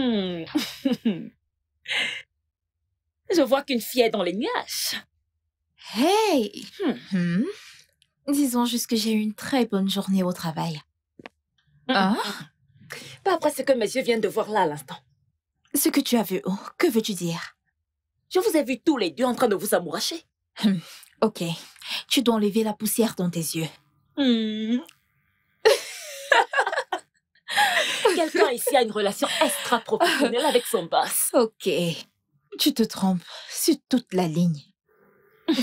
Hmm. Je vois qu'une fille est dans les nuages. Hey Hmm. Hmm? Disons juste que j'ai eu une très bonne journée au travail. Hmm. Ah? Pas après ce que mes yeux viennent de voir là à l'instant. Ce que tu as vu, oh, que veux-tu dire? Je vous ai vus tous les deux en train de vous amouracher. Ok, tu dois enlever la poussière dans tes yeux. Hmm. Quelqu'un ici a une relation extra-professionnelle avec son boss. Ok, tu te trompes sur toute la ligne.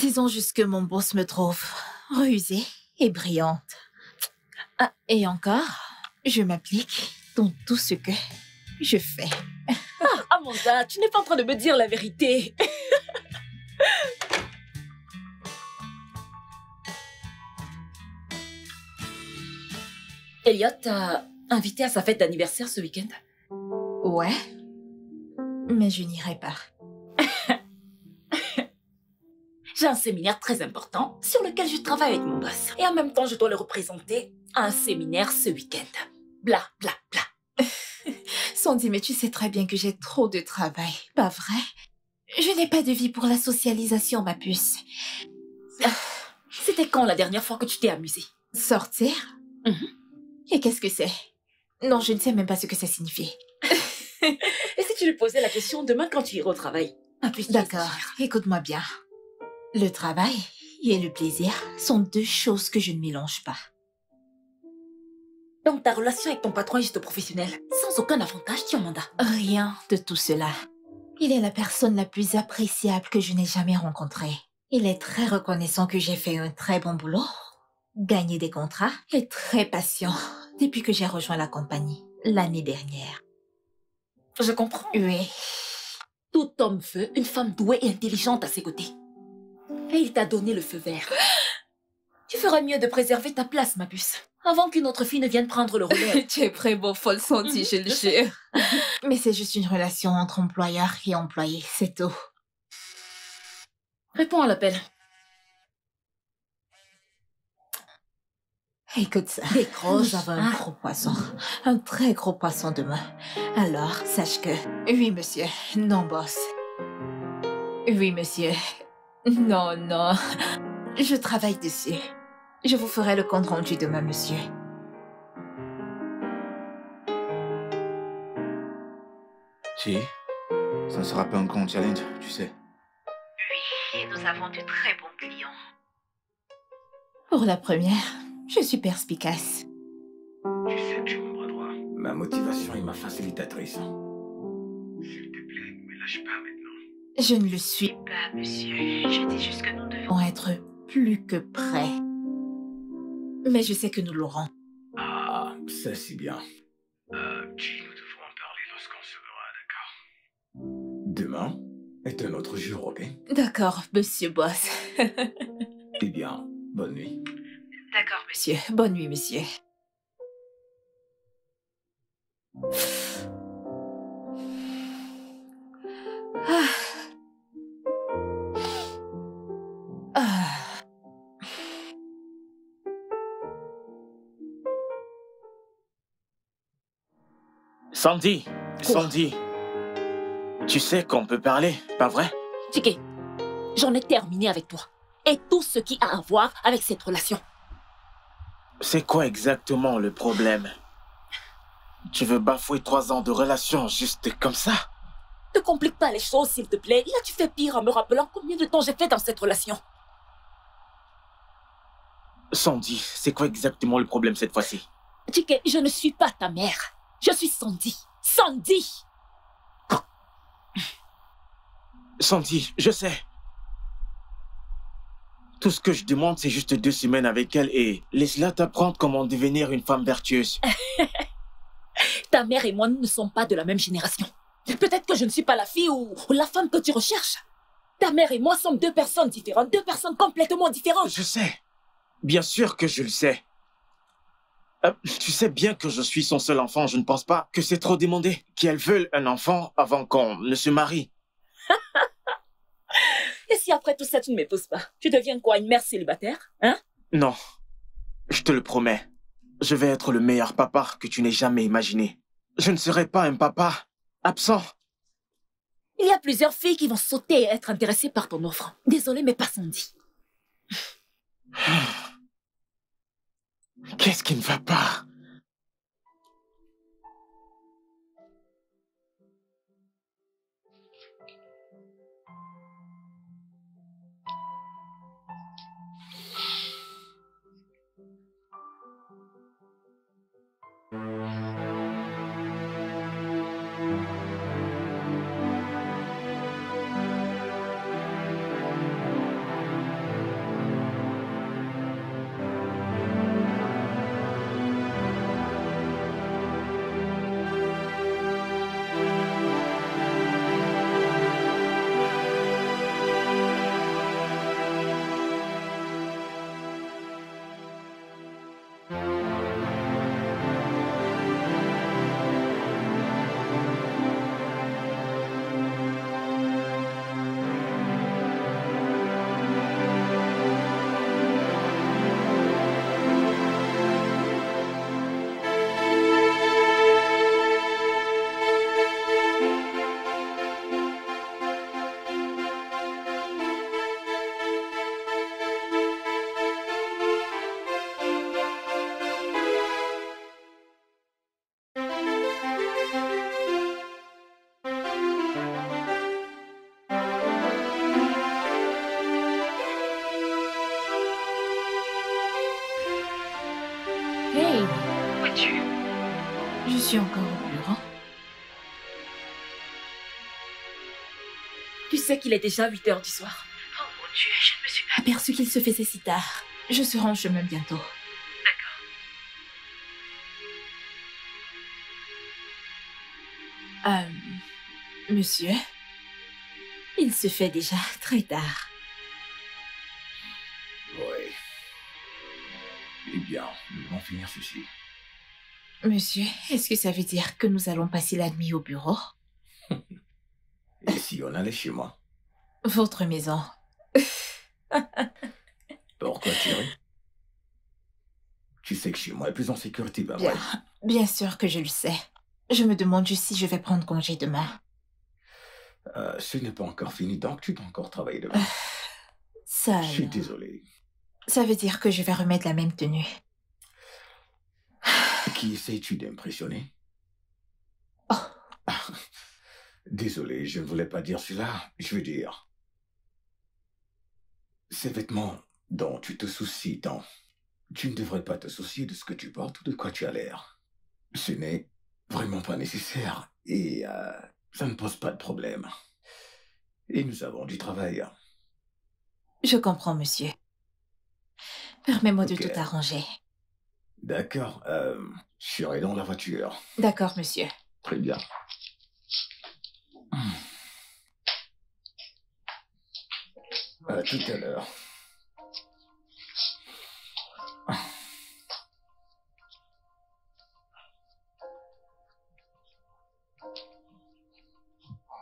Disons juste que mon boss me trouve rusée et brillante. Ah, et encore, je m'applique dans tout ce que je fais. Amanda, tu n'es pas en train de me dire la vérité. Elliot t'a invité à sa fête d'anniversaire ce week-end. Ouais, mais je n'irai pas. J'ai un séminaire très important sur lequel je travaille avec mon boss. Et en même temps, je dois le représenter à un séminaire ce week-end. Bla, bla, bla. Sandy, mais tu sais très bien que j'ai trop de travail, pas vrai? Je n'ai pas de vie pour la socialisation, ma puce. C'était quand la dernière fois que tu t'es amusée? Sortir? Mhm. Et qu'est-ce que c'est? Non, je ne sais même pas ce que ça signifie. Et si tu lui posais la question demain quand tu iras au travail? Ah, D'accord, écoute-moi bien. Le travail et le plaisir sont deux choses que je ne mélange pas. Donc ta relation avec ton patron est juste professionnelle, sans aucun avantage, tu Amanda. Rien de tout cela. Il est la personne la plus appréciable que je n'ai jamais rencontrée. Il est très reconnaissant que j'ai fait un très bon boulot, gagné des contrats et très patient depuis que j'ai rejoint la compagnie l'année dernière. Je comprends. Oui, Tout homme veut une femme douée et intelligente à ses côtés. Et il t'a donné le feu vert. Tu ferais mieux de préserver ta place, ma puce, avant qu'une autre fille ne vienne prendre le relais. tu es vraiment folle Sandy, je le jure. Mais c'est juste une relation entre employeur et employé, c'est tout. Réponds à l'appel. Écoute ça. Décroche. Nous avons un gros poisson. Un très gros poisson demain. Alors, sache que... Oui, monsieur. Non, boss. Oui, monsieur. Non, non. Je travaille dessus. Je vous ferai le compte rendu demain, monsieur. Si, ça ne sera pas un grand challenge, tu sais. Oui, et nous avons de très bons clients. Pour la première, je suis perspicace. Tu sais que je me bras droit. Ma motivation est ma facilitatrice. S'il te plaît, ne me lâche pas maintenant. Je ne le suis pas, monsieur. Je dis juste que nous devons être plus que prêts. Mais je sais que nous l'aurons. Ah, c'est si bien. Euh, G, nous devons en parler lorsqu'on se verra, d'accord? Demain est un autre jour, ok? D'accord, monsieur Boss. Eh bien, bonne nuit. D'accord, monsieur. Bonne nuit, monsieur. Ah. Ah. Sandy, Sandy, tu sais qu'on peut parler, pas vrai? Tiki, j'en ai terminé avec toi. Et tout ce qui a à voir avec cette relation. C'est quoi exactement le problème? Tu veux bafouer trois ans de relation juste comme ça? Ne complique pas les choses, s'il te plaît. Là, tu fais pire en me rappelant combien de temps j'ai fait dans cette relation. Sandy, c'est quoi exactement le problème cette fois-ci? Tiki, je ne suis pas ta mère. Je suis Sandy. Sandy Sandy, je sais. Tout ce que je demande, c'est juste deux semaines avec elle et laisse-la t'apprendre comment devenir une femme vertueuse. Ta mère et moi, nous ne sommes pas de la même génération. Peut-être que je ne suis pas la fille ou, ou la femme que tu recherches. Ta mère et moi sommes deux personnes différentes, deux personnes complètement différentes. Je sais. Bien sûr que je le sais. Euh, tu sais bien que je suis son seul enfant. Je ne pense pas que c'est trop demandé qu'elle veuille un enfant avant qu'on ne se marie. Et si après tout ça, tu ne m'épouses pas, tu deviens quoi, une mère célibataire Hein? Non. Je te le promets. Je vais être le meilleur papa que tu n'aies jamais imaginé. Je ne serai pas un papa absent. Il y a plusieurs filles qui vont sauter et être intéressées par ton offre. Désolée, mais pas dit. Qu'est-ce qui ne va pas? Sais qu'il est déjà 8 heures du soir. Oh mon Dieu, je ne me suis pas aperçu qu'il se faisait si tard. Je serai en chemin bientôt. D'accord. Euh, monsieur, il se fait déjà très tard. Oui. Eh bien, nous allons finir ceci. Monsieur, est-ce que ça veut dire que nous allons passer la nuit au bureau? Si on allait chez moi Votre maison. Pourquoi Thierry? Tu sais que chez moi est plus en sécurité, bah bien, bien sûr que je le sais. Je me demande juste si je vais prendre congé demain. Euh, ce n'est pas encore fini, donc tu dois encore travailler demain. Ça. Je suis désolé. Ça veut dire que je vais remettre la même tenue. Qui essayes-tu d'impressionner? Oh. Désolé, je ne voulais pas dire cela. Je veux dire... Ces vêtements dont tu te soucies tant, tu ne devrais pas te soucier de ce que tu portes ou de quoi tu as l'air. Ce n'est vraiment pas nécessaire et euh, ça ne pose pas de problème. Et nous avons du travail. Je comprends, monsieur. Permets-moi de tout arranger. D'accord. Euh, J'irai dans la voiture. D'accord, monsieur. Très bien. À tout à l'heure.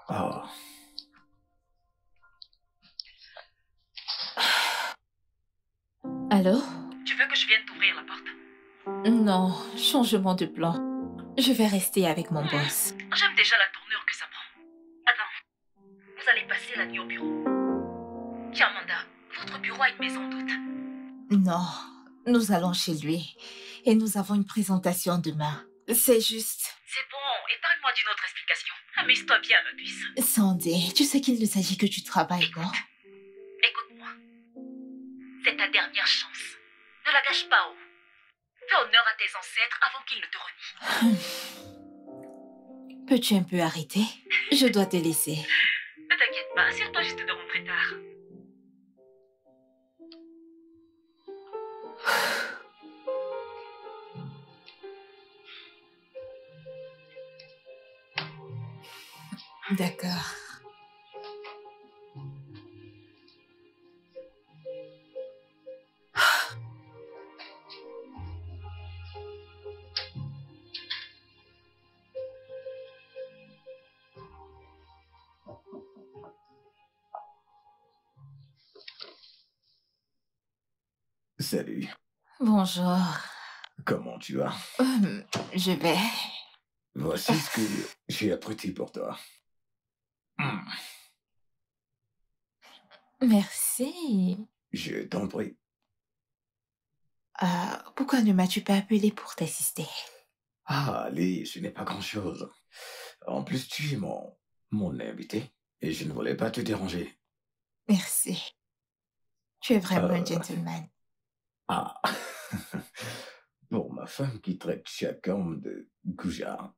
Oh. Allô? Tu veux que je vienne t'ouvrir la porte? Non, changement de plan. Je vais rester avec mon boss. J'aime déjà la tournure que ça prend. Attends, vous allez passer la nuit au bureau. Maison d'hôte. Non, nous allons chez lui. Et nous avons une présentation demain. C'est juste... C'est bon, épargne-moi d'une autre explication. Amuse-toi bien, ma puce. Sandy, tu sais qu'il ne s'agit que du travail, non? Écoute-moi. C'est ta dernière chance. Ne la gâche pas, oh. Fais honneur à tes ancêtres avant qu'ils ne te renient. Peux-tu un peu arrêter? Je dois te laisser. Ne t'inquiète pas, assure-toi juste de rentrer tard. D'accord. Salut. Bonjour. Comment tu vas? Euh, Je vais. Voici ce que j'ai apprêté pour toi. Hmm. Merci. Je t'en prie. Euh, pourquoi ne m'as-tu pas appelé pour t'assister? Ah, allez, ce n'est pas grand-chose. En plus, tu es mon, mon invité et je ne voulais pas te déranger. Merci. Tu es vraiment un Euh. gentleman. Ah, pour ma femme qui traite chaque homme de goujat,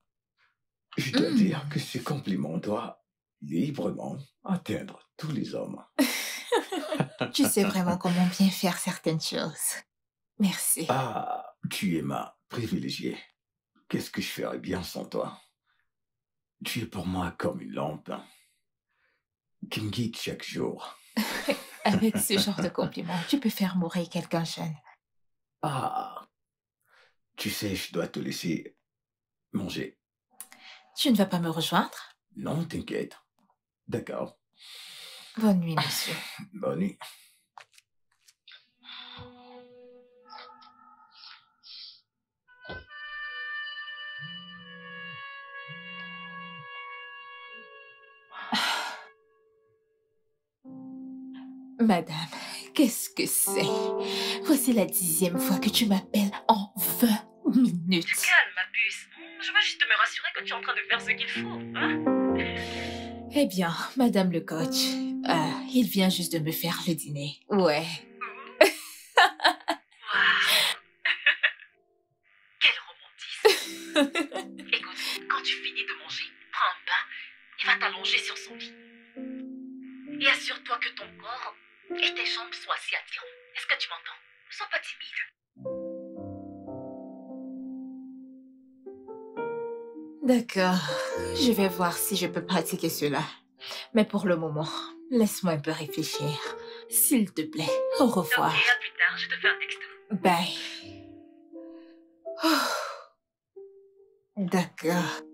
je dois Mm. dire que ce compliment doit librement atteindre tous les hommes. Tu sais vraiment comment bien faire certaines choses. Merci. Ah, tu es ma privilégiée. Qu'est-ce que je ferais bien sans toi? Tu es pour moi comme une lampe qui me guide chaque jour. Avec ce genre de compliment, tu peux faire mourir quelqu'un jeune. Ah, tu sais, je dois te laisser manger. Tu ne vas pas me rejoindre? Non, t'inquiète. D'accord. Bonne nuit, monsieur. Bonne nuit. Madame, qu'est-ce que c'est? Voici la dixième fois que tu m'appelles en 20 minutes. Calme, ma puce. Je veux juste me rassurer que tu es en train de faire ce qu'il faut. Hein? Eh bien, Madame le coach, euh, il vient juste de me faire le dîner. Ouais. Quel romantisme. Écoute, quand tu finis de manger, prends un bain et va t'allonger sur son lit. Et assure-toi que ton corps et tes jambes soient assez attirants. Est-ce que tu m'entends? Ne sois pas timide. D'accord. Je vais voir si je peux pratiquer cela. Mais pour le moment, laisse-moi un peu réfléchir. S'il te plaît, au revoir. À plus tard, je te fais un texto. Bye. Oh. D'accord.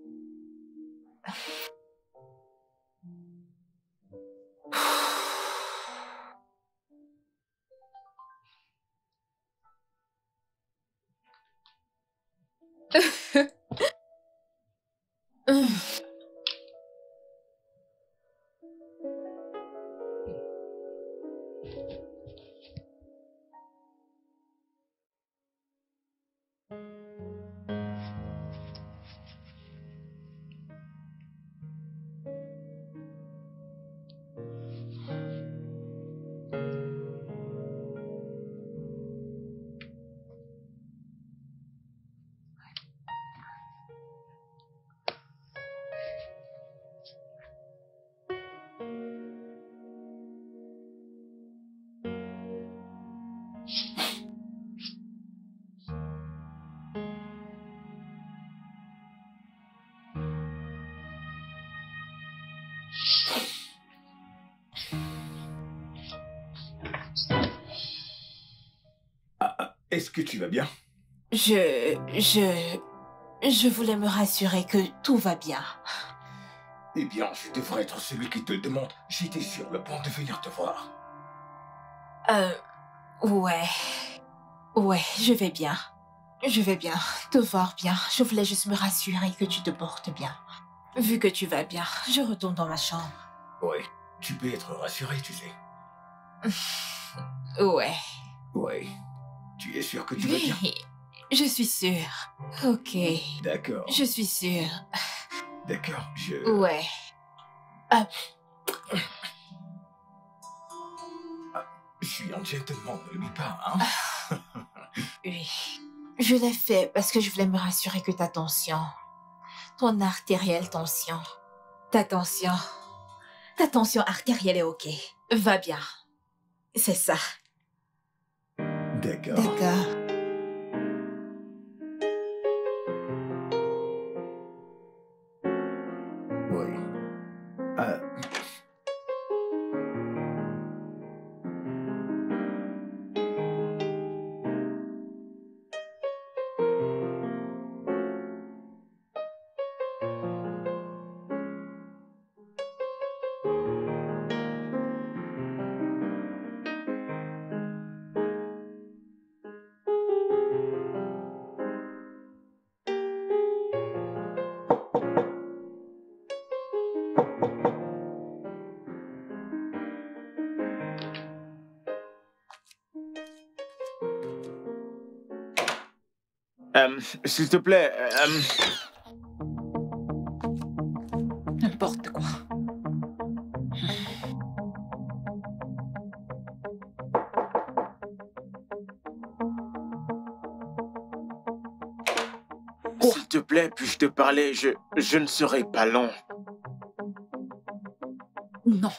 Est-ce que tu vas bien? Je... Je... Je voulais me rassurer que tout va bien. Eh bien, je devrais être celui qui te demande. J'étais sur le point de venir te voir. Euh... Ouais. Ouais, je vais bien. Je vais bien. Te voir bien. Je voulais juste me rassurer que tu te portes bien. Vu que tu vas bien, je retourne dans ma chambre. Ouais, tu peux être rassuré, tu sais. Ouais. Ouais. Tu es sûr que tu vas bien Oui. Je suis sûre. Ok. D'accord. Je suis sûre. D'accord, je... Ouais. Ah, Je suis un gentleman, ne l'oublie pas, hein oui. Je l'ai fait parce que je voulais me rassurer que ta tension, ton artérielle tension, ta tension, ta tension artérielle est ok. Va bien. C'est ça. D'accord. D'accord. S'il te plaît, euh, N'importe quoi. s'il te plaît, puis-je te parler? Je, je ne serai pas long. Non.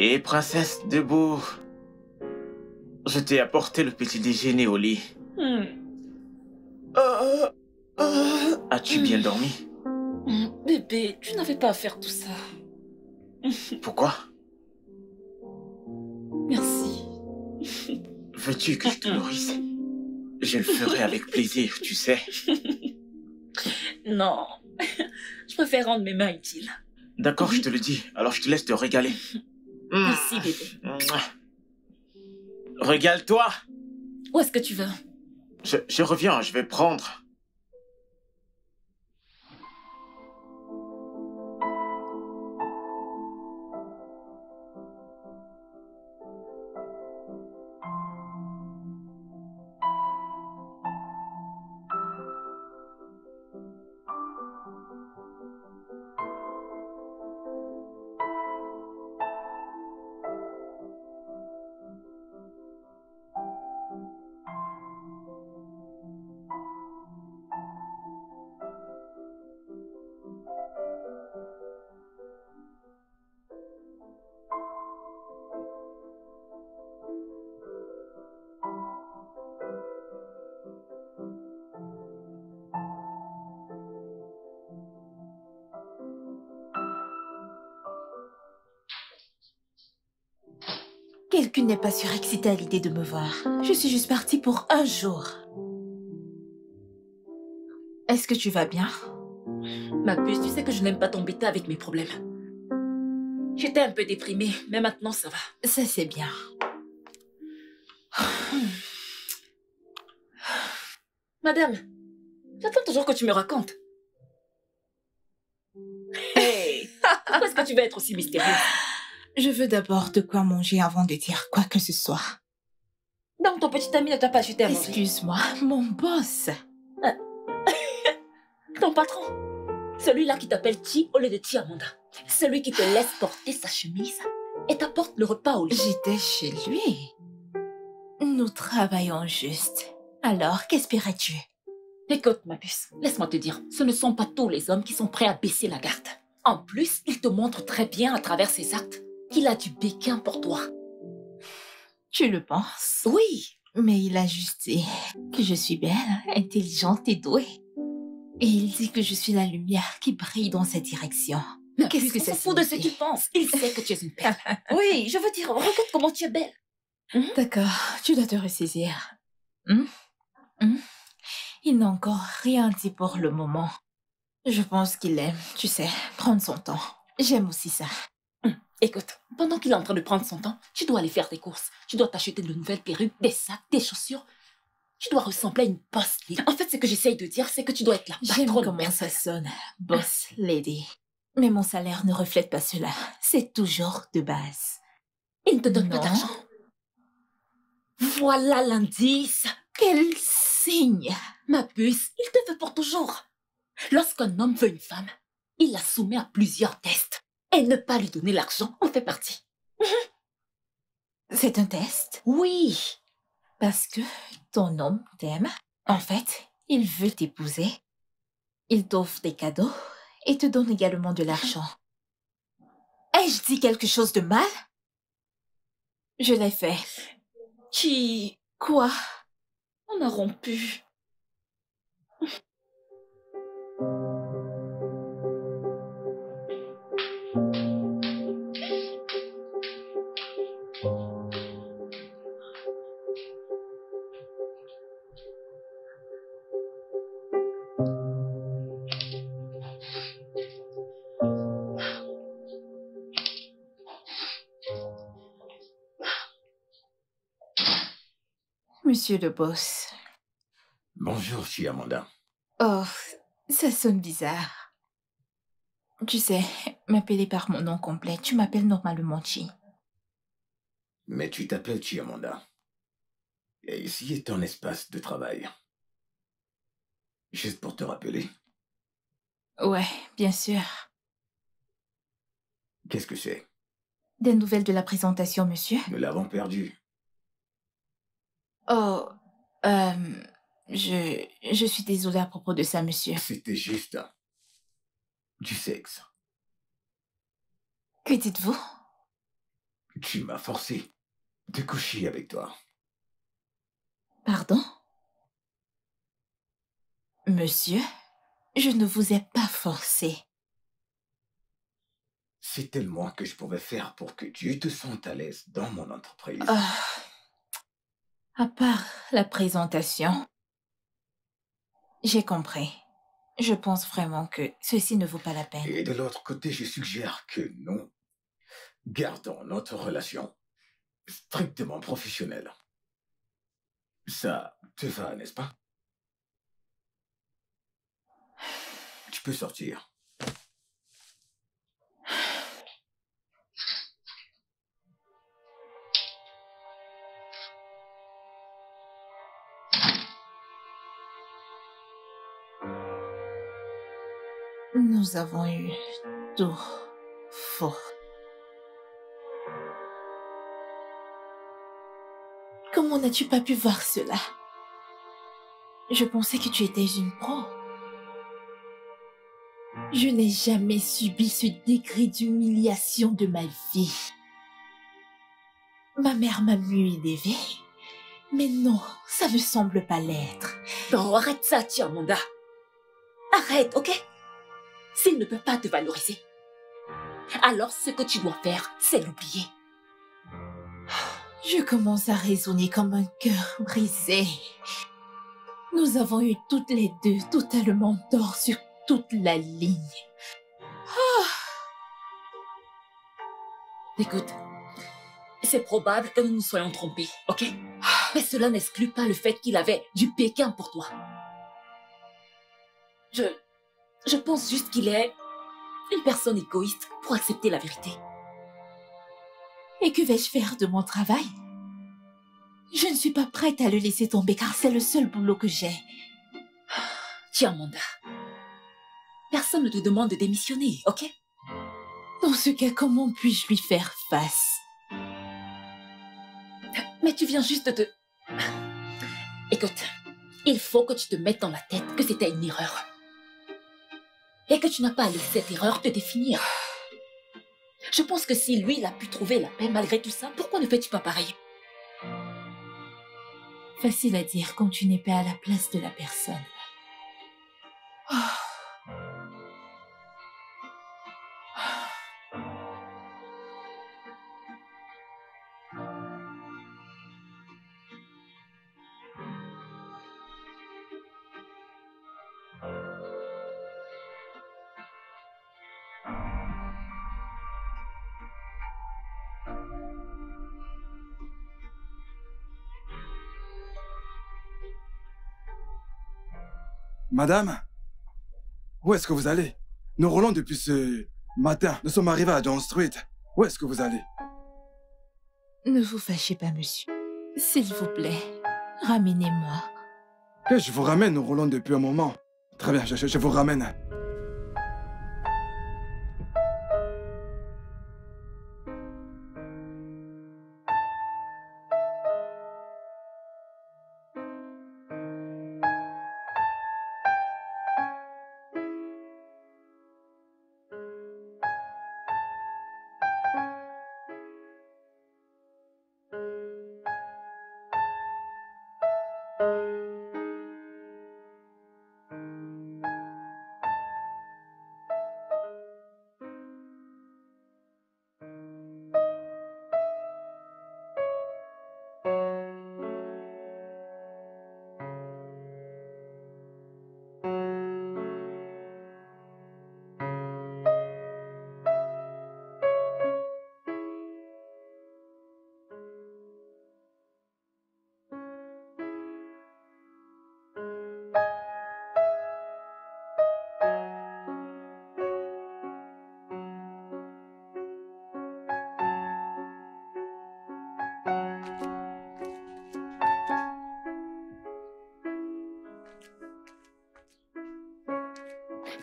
Et princesse debout. Je t'ai apporté le petit déjeuner au lit. Hmm. Euh, euh, As-tu bien dormi? Hmm, Bébé, tu n'avais pas à faire tout ça. Pourquoi? Merci. Veux-tu que je te nourrisse? Je le ferai avec plaisir, tu sais. Non. Je préfère rendre mes mains utiles. D'accord, je te le dis. Alors je te laisse te régaler. Merci, bébé. Régale-toi Où est-ce que tu vas? Je, je reviens, je vais prendre. Quelqu'un n'est pas surexcité à l'idée de me voir. Je suis juste partie pour un jour. Est-ce que tu vas bien? Ma puce, tu sais que je n'aime pas t'embêter avec mes problèmes. J'étais un peu déprimée, mais maintenant ça va. Ça, c'est bien. Madame, j'attends toujours que tu me racontes. Hey, pourquoi est-ce que tu vas être aussi mystérieuse? Je veux d'abord de quoi manger avant de dire quoi que ce soit. Donc ton petit ami ne t'a pas acheté à Excuse-moi, mon boss. Ton patron Celui-là qui t'appelle Ti au lieu de Ti Amanda. Celui qui te laisse porter sa chemise et t'apporte le repas au lit. J'étais chez lui. Nous travaillons juste. Alors, qu'espérais-tu? Écoute, ma puce, laisse-moi te dire, ce ne sont pas tous les hommes qui sont prêts à baisser la garde. En plus, il te montre très bien à travers ses actes qu'il a du béquin pour toi. Tu le penses? Oui, Mais il a juste dit que je suis belle, intelligente et douée. Et il dit que je suis la lumière qui brille dans cette direction. mais Qu'est-ce que s'en fout de ce tu penses. Il sait que tu es une perle. oui, je veux dire, regarde comment tu es belle. D'accord, tu dois te ressaisir. Hmm? Hmm? Il n'a encore rien dit pour le moment. Je pense qu'il aime, tu sais, prendre son temps. J'aime aussi ça. Écoute, pendant qu'il est en train de prendre son temps, tu dois aller faire tes courses. Tu dois t'acheter de nouvelles perruques, des sacs, des chaussures. Tu dois ressembler à une boss lady. En fait, ce que j'essaye de dire, c'est que tu dois être la J'aime comment ça sonne, boss lady. Mais mon salaire ne reflète pas cela. C'est toujours de base. Il ne te donne pas d'argent. Voilà l'indice. Quel signe Ma puce, il te veut pour toujours. Lorsqu'un homme veut une femme, il la soumet à plusieurs tests. Et ne pas lui donner l'argent en fait partie. C'est un test? Oui, Parce que ton homme t'aime. En fait, il veut t'épouser. Il t'offre des cadeaux et te donne également de l'argent. Ai-je dit quelque chose de mal? Je l'ai fait. qui... Quoi? On a rompu. Monsieur le boss. Bonjour, Chiamanda. Oh, ça sonne bizarre. Tu sais, m'appeler par mon nom complet, tu m'appelles normalement Chi. Mais tu t'appelles Chiamanda. Et ici est ton espace de travail. Juste pour te rappeler, Ouais, bien sûr. qu'est-ce que c'est? Des nouvelles de la présentation, monsieur? Nous l'avons perdu. Oh, euh, je, je suis désolée à propos de ça, monsieur. C'était juste du sexe. Que dites-vous? Tu m'as forcé de coucher avec toi. Pardon? Monsieur, je ne vous ai pas forcé. C'était le moins que je pouvais faire pour que tu te sentes à l'aise dans mon entreprise. Ah, à part la présentation, j'ai compris. Je pense vraiment que ceci ne vaut pas la peine. Et de l'autre côté, je suggère que nous gardons notre relation strictement professionnelle. Ça te va, n'est-ce pas? Tu peux sortir. Nous avons eu tout faux. Comment n'as-tu pas pu voir cela? Je pensais que tu étais une pro. Je n'ai jamais subi ce degré d'humiliation de ma vie. Ma mère m'a mieux élevée. Mais non, ça ne semble pas l'être. Non, arrête ça, Tiamanda. Arrête, ok? S'il ne peut pas te valoriser, alors ce que tu dois faire, c'est l'oublier. Je commence à raisonner comme un cœur brisé. Nous avons eu toutes les deux totalement tort sur toute la ligne. Écoute, c'est probable que nous nous soyons trompés, ok? Mais cela n'exclut pas le fait qu'il avait du Pékin pour toi. Je... Je pense juste qu'il est une personne égoïste pour accepter la vérité. Et que vais-je faire de mon travail? Je ne suis pas prête à le laisser tomber car c'est le seul boulot que j'ai. Tiens, Amanda. Personne ne te demande de démissionner, ok? Dans ce cas, comment puis-je lui faire face? Mais tu viens juste de... Écoute, il faut que tu te mettes dans la tête que c'était une erreur. Et que tu n'as pas à laisser cette erreur te définir. Je pense que si lui, il a pu trouver la paix malgré tout ça, pourquoi ne fais-tu pas pareil? Facile à dire quand tu n'es pas à la place de la personne. Madame Où est-ce que vous allez? Nous roulons depuis ce matin. Nous sommes arrivés à John Street. Où est-ce que vous allez? Ne vous fâchez pas, monsieur. S'il vous plaît, ramenez-moi. Que je vous ramène, nous roulons depuis un moment. Très bien, je, je- je vous ramène.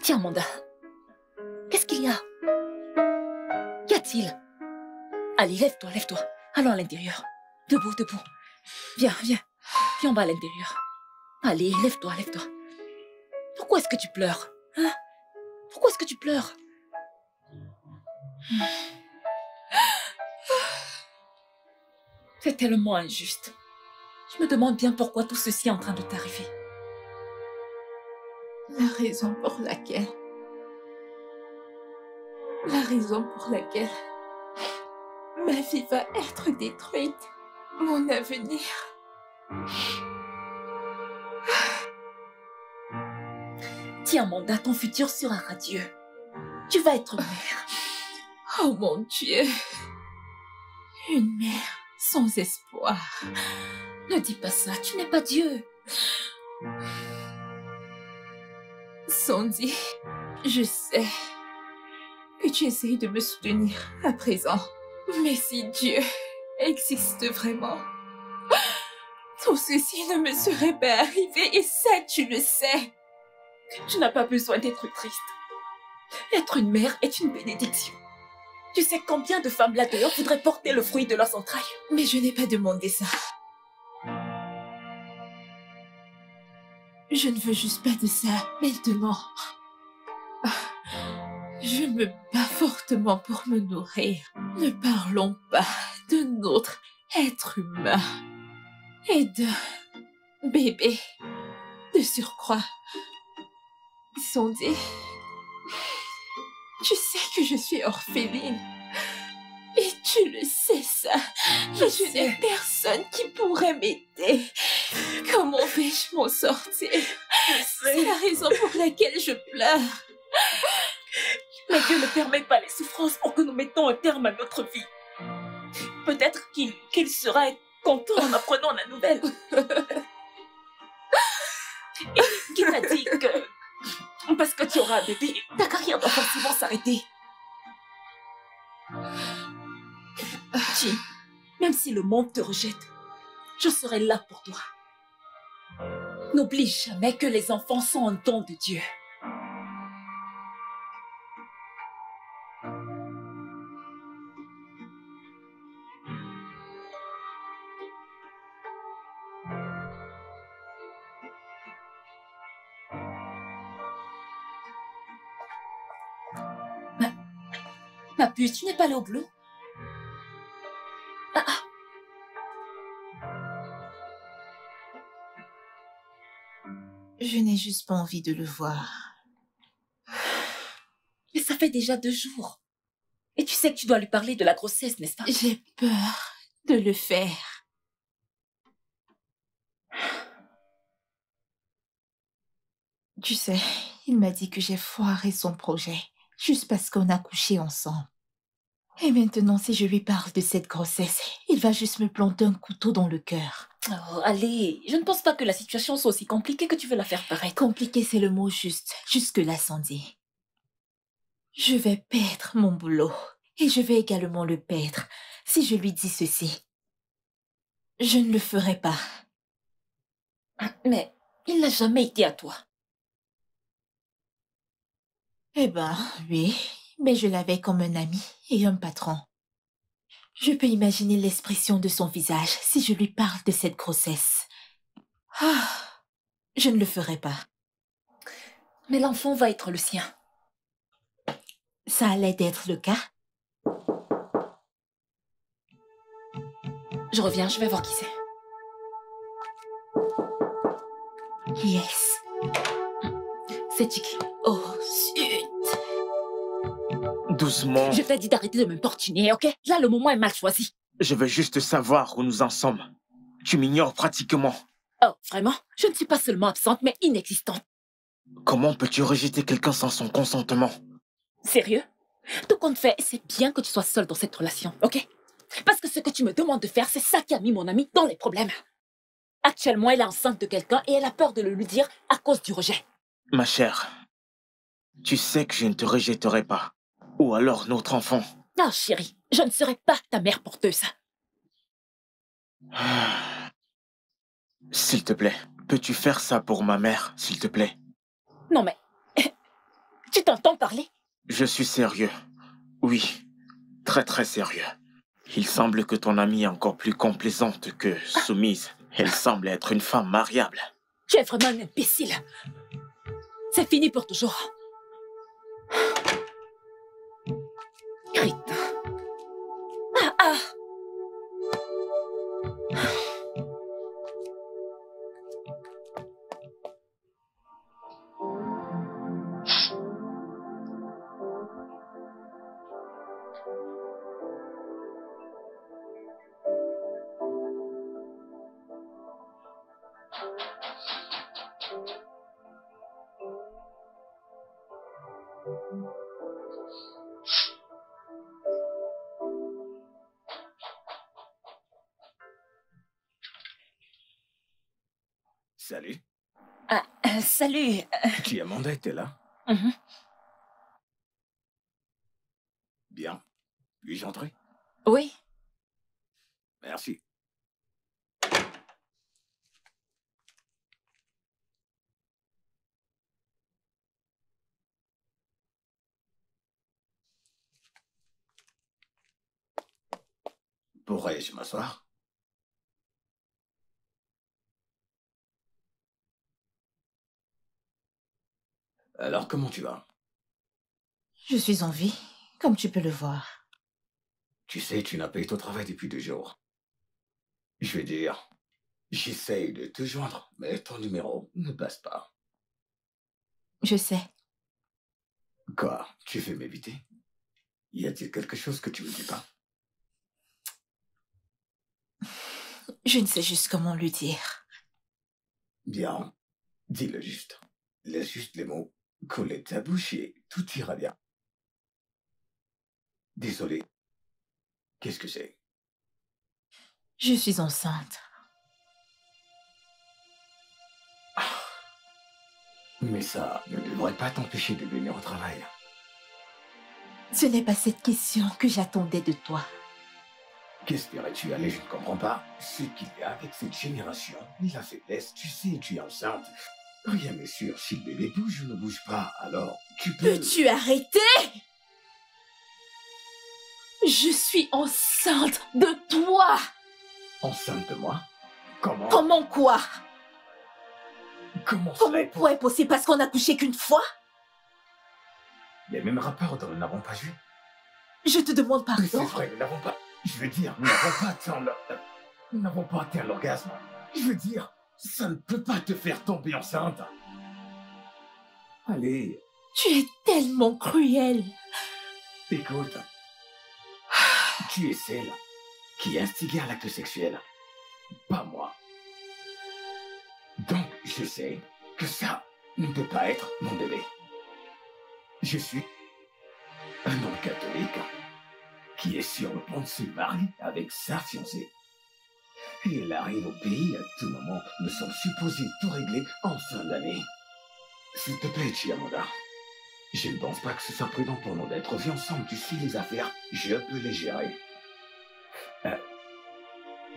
Tiens, Manda. Qu'est-ce qu'il y a? Qu'y a-t-il? Allez, lève-toi, lève-toi. Allons à l'intérieur. Debout, debout. Viens, viens. Viens, on va à l'intérieur. Allez, lève-toi, lève-toi. Pourquoi est-ce que tu pleures? Hein? Pourquoi est-ce que tu pleures? C'est tellement injuste. Je me demande bien pourquoi tout ceci est en train de t'arriver. La raison pour laquelle... La raison pour laquelle... Ma vie va être détruite. Mon avenir... Tiens, Manda, ton futur sera radieux. Tu vas être mère. Oh mon Dieu. Une mère sans espoir. Ne dis pas ça, tu n'es pas Dieu. Sandy, je sais que tu essayes de me soutenir à présent. Mais si Dieu existe vraiment, tout ceci ne me serait pas arrivé et ça tu le sais. Tu n'as pas besoin d'être triste. Être une mère est une bénédiction. Tu sais combien de femmes là dehors voudraient porter le fruit de leurs entrailles Mais je n'ai pas demandé ça. Je ne veux juste pas de ça maintenant. Je me bats fortement pour me nourrir. Ne parlons pas de notre être humain et de bébé de surcroît. Sandy, tu sais que je suis orpheline. Tu le sais ça. Je je n'ai sais. personne qui pourrait m'aider. Comment vais-je m'en sortir? C'est la raison pour laquelle je pleure. Mais Dieu ne permet pas les souffrances pour que nous mettons un terme à notre vie. Peut-être qu'il qu'il sera content en apprenant la nouvelle. Et qui t'a dit que parce que tu auras un bébé, ta carrière doit forcément s'arrêter. Même si le monde te rejette, je serai là pour toi. N'oublie jamais que les enfants sont un don de Dieu. Ma puce, tu n'es pas allée au boulot? Je n'ai juste pas envie de le voir. Mais ça fait déjà deux jours. Et tu sais que tu dois lui parler de la grossesse, n'est-ce pas? J'ai peur de le faire. Tu sais, il m'a dit que j'ai foiré son projet juste parce qu'on a couché ensemble. Et maintenant, si je lui parle de cette grossesse, il va juste me planter un couteau dans le cœur. Oh, allez, je ne pense pas que la situation soit aussi compliquée que tu veux la faire paraître. Compliqué, c'est le mot juste. Jusque-là, Sandy. Je vais perdre mon boulot. Et je vais également le perdre si je lui dis ceci. Je ne le ferai pas. Mais il n'a jamais été à toi. Eh ben, oui, mais je l'avais comme un ami et un patron. Je peux imaginer l'expression de son visage si je lui parle de cette grossesse. Ah, je ne le ferai pas. Mais l'enfant va être le sien. Ça allait être le cas. Je reviens, je vais voir qui c'est. Yes. C'est Tiki. Oh, zut. Doucement. Je t'ai dit d'arrêter de m'importuner, ok? Là, le moment est mal choisi. Je veux juste savoir où nous en sommes. Tu m'ignores pratiquement. Oh, vraiment? Je ne suis pas seulement absente, mais inexistante. Comment peux-tu rejeter quelqu'un sans son consentement? Sérieux? Tout compte fait, c'est bien que tu sois seule dans cette relation, ok? Parce que ce que tu me demandes de faire, c'est ça qui a mis mon amie dans les problèmes. Actuellement, elle est enceinte de quelqu'un et elle a peur de le lui dire à cause du rejet. Ma chère, tu sais que je ne te rejetterai pas. Ou alors notre enfant. Ah, chérie, je ne serai pas ta mère porteuse. S'il te plaît, peux-tu faire ça pour ma mère, s'il te plaît? Non, mais... Tu t'entends parler? Je suis sérieux. Oui, très très sérieux. Il semble que ton amie est encore plus complaisante que soumise. Elle semble être une femme mariable. Tu es vraiment un imbécile. C'est fini pour toujours. Amanda était là Mhm. Bien. Puis-je entrer? Oui. Merci. Pourrais-je m'asseoir? Alors, comment tu vas? Je suis en vie, comme tu peux le voir. Tu sais, tu n'as pas été au travail depuis deux jours. Je veux dire, j'essaye de te joindre, mais ton numéro ne passe pas. Je sais. Quoi Tu veux m'éviter? Y a-t-il quelque chose que tu ne dis pas? Je ne sais juste comment le dire. Bien, dis-le juste. Laisse juste les mots coller ta bouche et tout ira bien. Désolé. Qu'est-ce que c'est? Je suis enceinte. Mais ça ne devrait pas t'empêcher de venir au travail. Ce n'est pas cette question que j'attendais de toi. Qu'espérais-tu? Aller Je ne comprends pas. Ce qu'il y a avec cette génération, la faiblesse, tu sais, tu es enceinte. Rien n'est sûr. Si le bébé bouge ou ne bouge pas, alors tu peux... Peux-tu arrêter? Je suis enceinte de toi. Enceinte de moi? Comment? Comment quoi? Comment Comment est possible parce qu'on a couché qu'une fois? Les mêmes rappeurs dont nous n'avons pas vu Je te demande Mais c'est pardon. vrai, nous n'avons pas... Je veux dire, nous n'avons pas atteint le... Nous n'avons pas atteint l'orgasme. Je veux dire, ça ne peut pas te faire tomber enceinte. Allez, Tu es tellement cruel. écoute. Tu es celle qui instiguait à l'acte sexuel. Pas moi. Donc, je sais que ça ne peut pas être mon bébé. Je suis un homme catholique. qui est sur le point de se marier avec sa fiancée. Elle arrive au pays à tout moment. Nous sommes supposés tout régler en fin d'année. S'il te plaît, Chiamanda. Je ne pense pas que ce soit prudent pour nous d'être vus ensemble. Tu sais les affaires, je peux les gérer. Euh,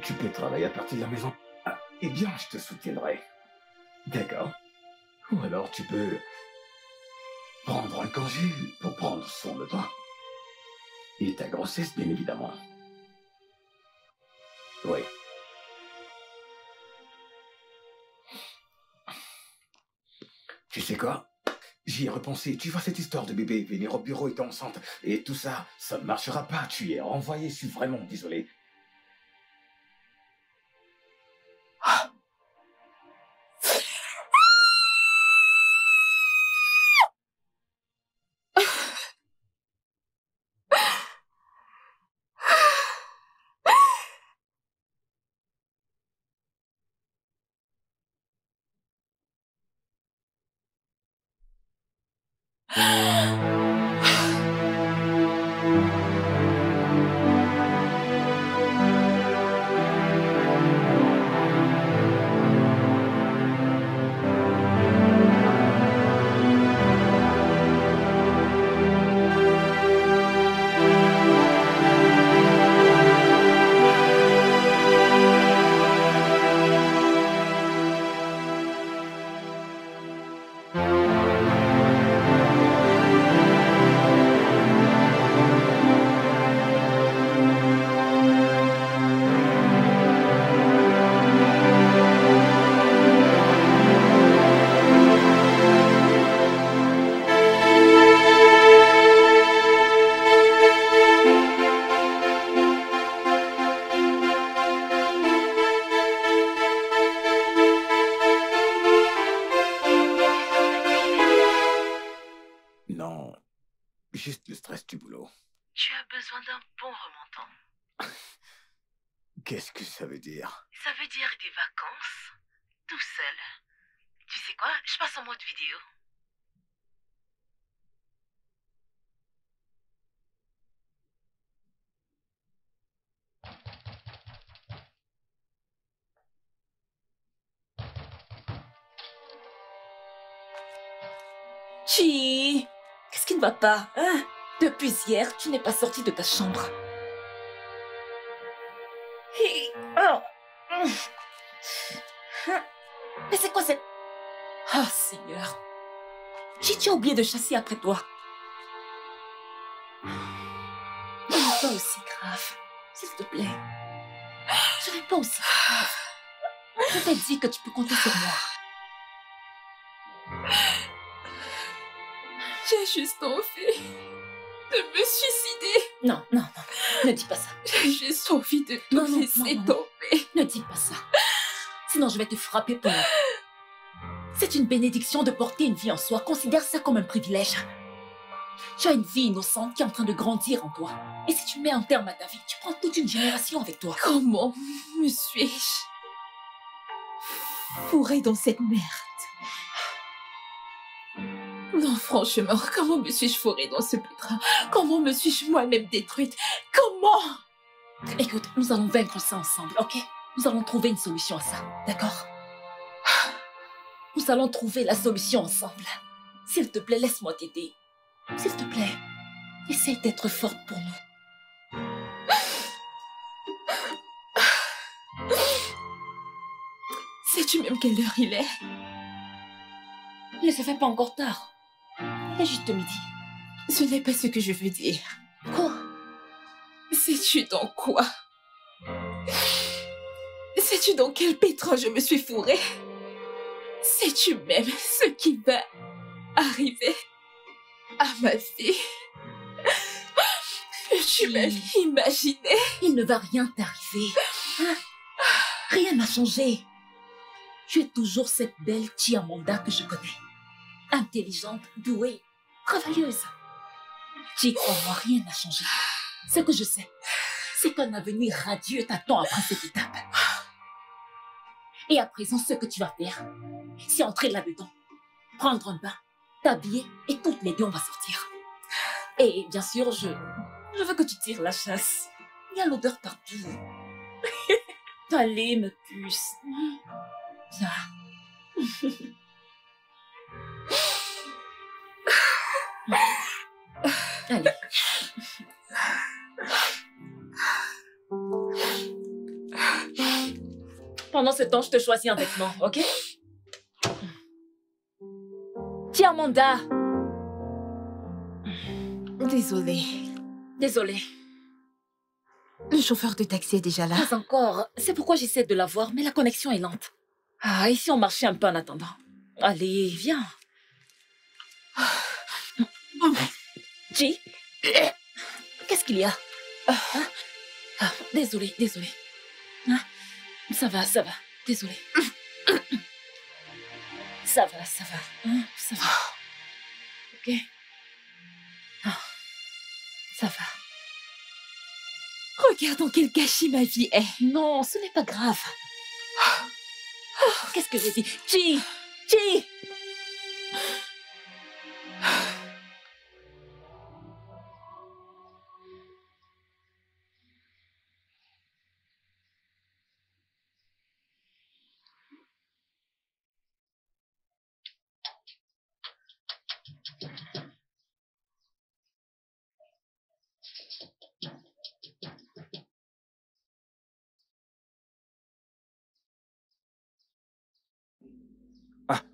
tu peux travailler à partir de la maison. Ah, eh bien, je te soutiendrai. D'accord. Ou alors tu peux prendre un congé pour prendre soin de toi. Et ta grossesse, bien évidemment. Oui. Tu sais quoi? J'y ai repensé. Tu vois cette histoire de bébé venir au bureau étant enceinte et tout ça, ça ne marchera pas. Tu es renvoyé. Je suis vraiment désolé. Mm-hmm. Juste le stress du boulot. Tu as besoin d'un bon remontant. Qu'est-ce que ça veut dire? Ça veut dire des vacances, tout seul. Tu sais quoi? Je passe en mode vidéo. Chi ne va pas, hein? Depuis hier, tu n'es pas sorti de ta chambre. Oh, hum. Mais c'est quoi cette... Ah, Seigneur. Chi, tu as oublié de chasser après toi. N'est pas aussi grave. S'il te plaît. Ce n'est pas aussi grave. Je t'ai dit que tu peux compter sur moi. J'ai juste envie de me suicider. Non, non, non. Ne dis pas ça. J'ai juste envie de tout Non, non, laisser non, tomber. Ne dis pas ça. Sinon, je vais te frapper pour C'est une bénédiction de porter une vie en soi. Considère ça comme un privilège. Tu as une vie innocente qui est en train de grandir en toi. Et si tu mets un terme à ta vie, tu prends toute une génération avec toi. Comment me suis-je fourrée dans cette merde Non, franchement, comment me suis-je fourrée dans ce pétrin? Comment me suis-je moi-même détruite? Comment? Écoute, nous allons vaincre ça ensemble, ok? Nous allons trouver une solution à ça, d'accord? Nous allons trouver la solution ensemble. S'il te plaît, laisse-moi t'aider. S'il te plaît, essaye d'être forte pour nous. Sais-tu même quelle heure il est? Ne se fait pas encore tard. Juste midi. Ce n'est pas ce que je veux dire. Quoi? Sais-tu dans quoi? Sais-tu dans quel pétrin je me suis fourrée Sais-tu même ce qui va arriver à ma vie? Peux-tu même imaginer? Il ne va rien t'arriver. Hein? Rien n'a changé. Tu es toujours cette belle Chiamanda que je connais. Intelligente, douée, travailleuse. J'y crois-moi, rien n'a changé. Ce que je sais, c'est qu'un avenir radieux t'attend après cette étape. Et à présent, ce que tu vas faire, c'est entrer là-dedans, prendre un bain, t'habiller et toutes les deux, on va sortir. Et bien sûr, je, Je veux que tu tires la chasse. Il y a l'odeur partout. Allez, me puce. Viens. Allez. Pendant ce temps, je te choisis un vêtement, ok? Tiens, Amanda. Désolée. Désolée. Le chauffeur de taxi est déjà là. Pas encore. C'est pourquoi j'essaie de la voir, mais la connexion est lente. Ah, ici, on marchait un peu en attendant. Allez, viens. G Qu'est-ce qu'il y a? Hein? Ah, Désolée, désolée. Hein? Ça va, ça va. Désolée. Ça va, ça va. Hein? Ça va. Ok Ah, Ça va. Regarde dans quel gâchis ma vie est. Non, ce n'est pas grave. Qu'est-ce que j'ai dit? G G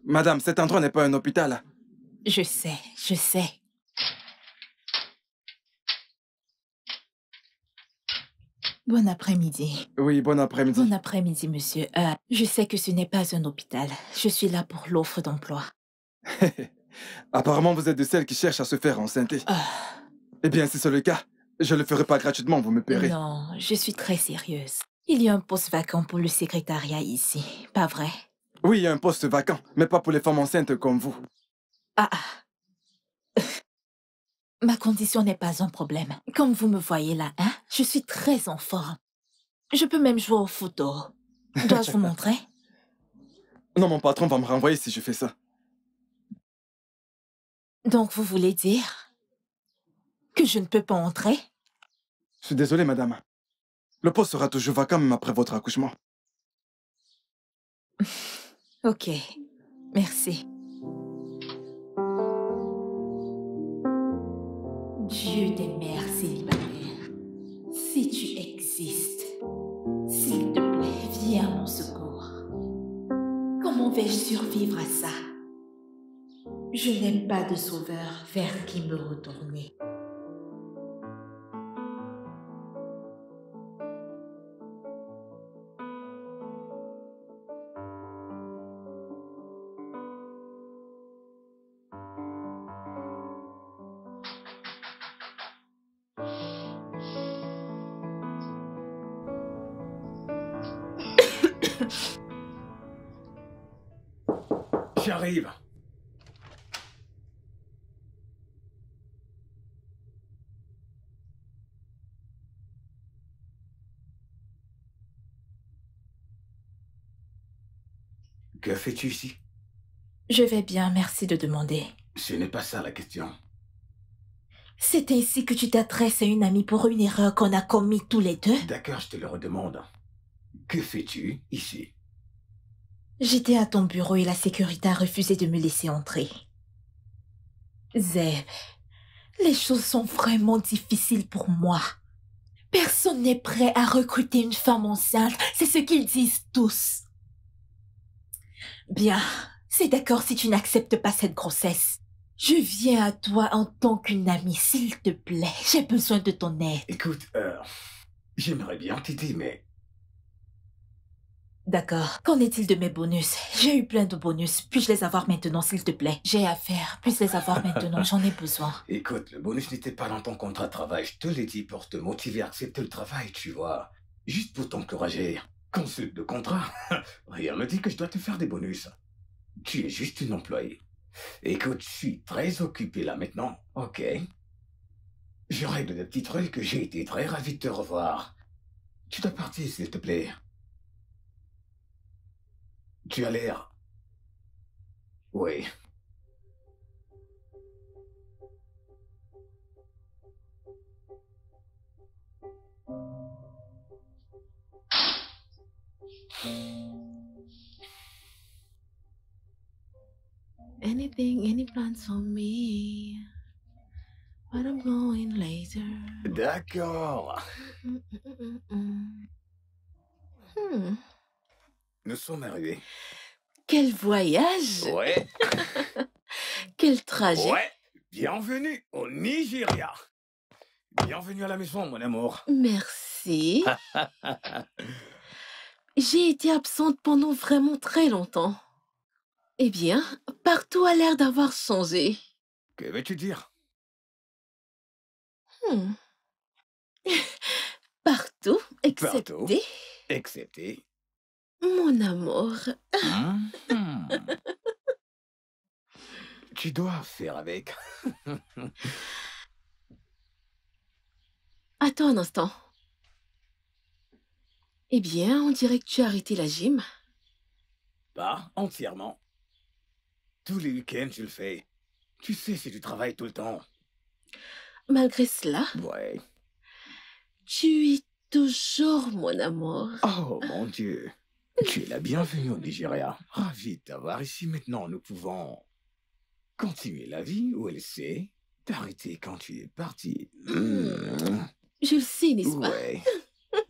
madame, cet endroit n'est pas un hôpital. Je sais, je sais. Bon après-midi. Oui, bon après-midi. Bon après-midi, monsieur. Euh, je sais que ce n'est pas un hôpital. Je suis là pour l'offre d'emploi. Apparemment, vous êtes de celles qui cherchent à se faire enceinter. Ah, Eh bien, si c'est le cas, je le ferai pas gratuitement, vous me paierez. non, je suis très sérieuse. Il y a un poste vacant pour le secrétariat ici, pas vrai? Oui, il y a un poste vacant, mais pas pour les femmes enceintes comme vous. Ah, ah. Ma condition n'est pas un problème. Comme vous me voyez là, hein, je suis très en forme. Je peux même jouer au photo. Dois-je vous montrer? Non, mon patron va me renvoyer si je fais ça. Donc vous voulez dire que je ne peux pas entrer? Je suis désolé, madame. Le poste sera toujours vacant même après votre accouchement. Ok, merci. Dieu des mères si tu existes, s'il te plaît, viens à mon secours. Comment vais-je survivre à ça? Je n'ai pas de sauveur vers qui me retourner. Fais-tu ici? Je vais bien, merci de demander. Ce n'est pas ça la question. C'est ainsi que tu t'adresses à une amie pour une erreur qu'on a commis tous les deux? D'accord, je te le redemande. Que fais-tu ici? J'étais à ton bureau et la sécurité a refusé de me laisser entrer. Zeb, les choses sont vraiment difficiles pour moi. Personne n'est prêt à recruter une femme enceinte, c'est ce qu'ils disent tous. Bien, c'est d'accord si tu n'acceptes pas cette grossesse. Je viens à toi en tant qu'une amie, s'il te plaît. J'ai besoin de ton aide. Écoute, euh, j'aimerais bien t'aider, mais D'accord. Qu'en est-il de mes bonus? J'ai eu plein de bonus. Puis-je les avoir maintenant, s'il te plaît? J'ai affaire. Puis-je les avoir maintenant? J'en ai besoin. écoute, le bonus n'était pas dans ton contrat de travail. Je te l'ai dit pour te motiver à accepter le travail, tu vois. Juste pour t'encourager. Consulte le contrat. Rien me dit que je dois te faire des bonus. Tu es juste une employée. Écoute, je suis très occupé là maintenant, ok? Je règle des petits trucs, j'ai été très ravi de te revoir. Tu dois partir, s'il te plaît. Tu as l'air... Oui. Anything, any plans for me? But I'm going later. D'accord. Mm, mm, mm, mm. Hmm. Nous sommes arrivés. Quel voyage Ouais. Quel trajet Ouais. Bienvenue au Nigeria. Bienvenue à la maison, mon amour. Merci. J'ai été absente pendant vraiment très longtemps. Eh bien, partout a l'air d'avoir changé. Que veux-tu dire? Hmm. Partout, excepté Partout. Excepté. mon amour. Mhm. tu dois faire avec. Attends un instant. Eh bien, on dirait que tu as arrêté la gym. Pas entièrement. Tous les week-ends, tu le fais. Tu sais si tu travailles tout le temps. Malgré cela, Ouais. tu es toujours mon amour. Oh mon Dieu. Tu es la bienvenue au Nigeria. Ravi de t'avoir ici maintenant. Nous pouvons continuer la vie ou laisser t'arrêter quand tu es parti. Hmm. Je le sais, n'est-ce pas? Ouais.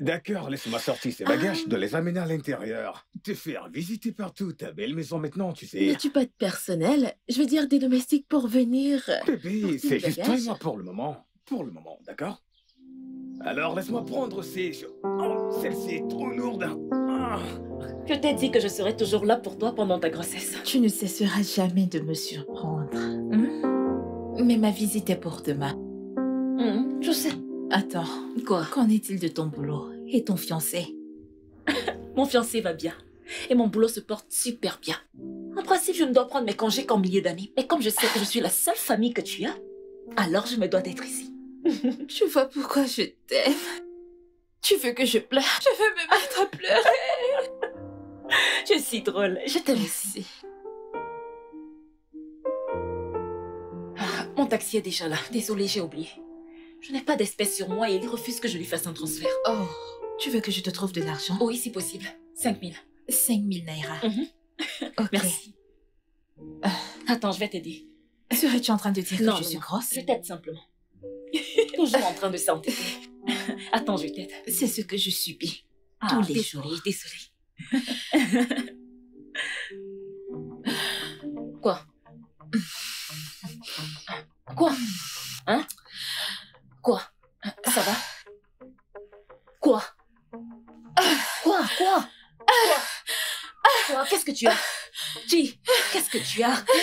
D'accord, laisse-moi sortir ces bagages, de les amener à l'intérieur. Te faire visiter partout ta belle maison maintenant, tu sais. N'as-tu pas de personnel? Je veux dire des domestiques pour venir. Bébé, Porter c'est juste toi et moi pour le moment. Pour le moment, d'accord? Alors laisse-moi prendre ces... Oh, celle-ci est trop lourde. Ah. Je t'ai dit que je serais toujours là pour toi pendant ta grossesse? Tu ne cesseras jamais de me surprendre. hein? Mais ma visite est pour demain. Hum, je sais. Attends, Quoi qu'en est-il de ton boulot et ton fiancé? Mon fiancé va bien. Et mon boulot se porte super bien. En principe, je ne dois prendre mes congés qu'en milieu d'année. Mais comme je sais que je suis la seule famille que tu as, alors je me dois d'être ici. Je vois pourquoi je t'aime. Tu veux que je pleure? Je veux me mettre à pleurer. Je suis drôle. Je t'aime aussi. Ah, mon taxi est déjà là. Désolée, j'ai oublié. Je n'ai pas d'espèce sur moi et il refuse que je lui fasse un transfert. Oh, tu veux que je te trouve de l'argent? Oui, si possible. 5000. 5000 naira. Mhm. Ok. Merci. Attends, je vais t'aider. Serais-tu en train de dire Non, que je suis non. grosse? Je t'aide simplement. Toujours en train de s'entêter. Attends, je t'aide. C'est ce que je subis. Ah, Tous les désolée, jours. désolée. Quoi qu'est-ce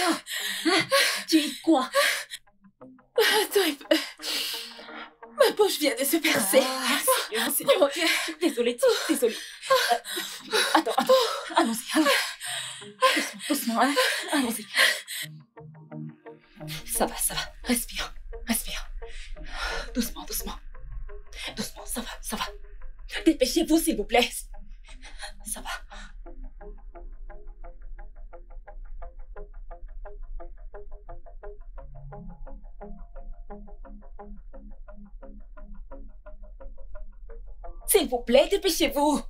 dépêchez-vous.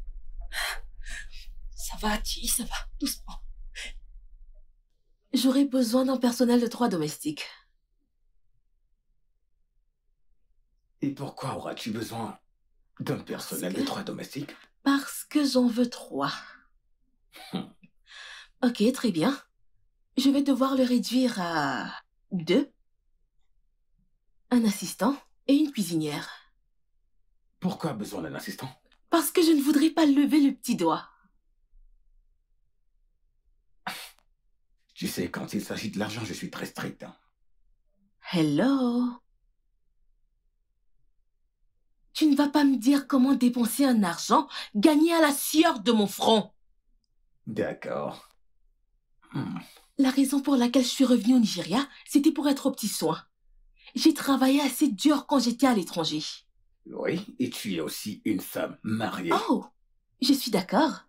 Ça va, Ti, ça va. Doucement. J'aurais besoin d'un personnel de trois domestiques. Et pourquoi auras-tu besoin d'un personnel de trois domestiques? Parce que j'en veux trois. Ok, très bien. Je vais devoir le réduire à deux. Un assistant et une cuisinière. Pourquoi besoin d'un assistant? Parce que je ne voudrais pas lever le petit doigt. Tu sais, quand il s'agit de l'argent, je suis très strict. hein. Hello? Tu ne vas pas me dire comment dépenser un argent gagné à la sueur de mon front. D'accord. Hmm. La raison pour laquelle je suis revenue au Nigeria, c'était pour être aux petits soins. J'ai travaillé assez dur quand j'étais à l'étranger. Oui, et tu es aussi une femme mariée. Oh, je suis d'accord.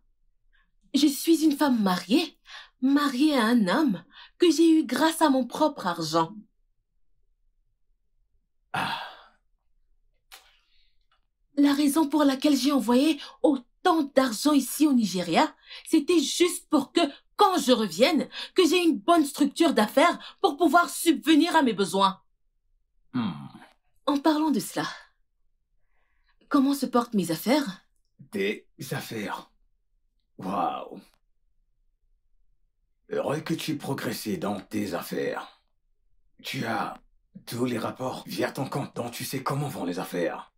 Je suis une femme mariée, mariée à un homme que j'ai eu grâce à mon propre argent. Ah, La raison pour laquelle j'ai envoyé autant tant d'argent ici au Nigeria, c'était juste pour que, quand je revienne, que j'ai une bonne structure d'affaires pour pouvoir subvenir à mes besoins. Hmm. En parlant de cela, comment se portent mes affaires? Tes affaires. Waouh. Heureux que tu aies progressé dans tes affaires. Tu as tous les rapports via ton compte, donc tu sais comment vont les affaires.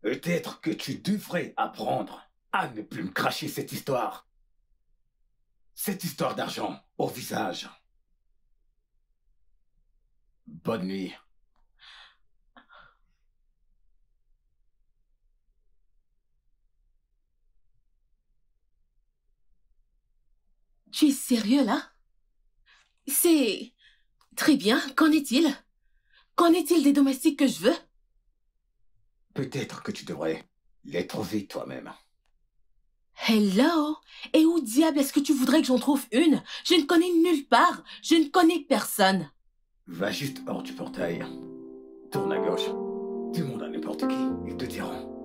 Peut-être que tu devrais apprendre à ne plus me cracher cette histoire. Cette histoire d'argent au visage. Bonne nuit. Tu es sérieux là? C'est... Très bien, qu'en est-il? Qu'en est-il des domestiques que je veux? Peut-être que tu devrais les trouver toi-même. Hello? Et où diable est-ce que tu voudrais que j'en trouve une? Je ne connais nulle part. Je ne connais personne. Va juste hors du portail. Tourne à gauche. Demande à n'importe qui. Ils te diront.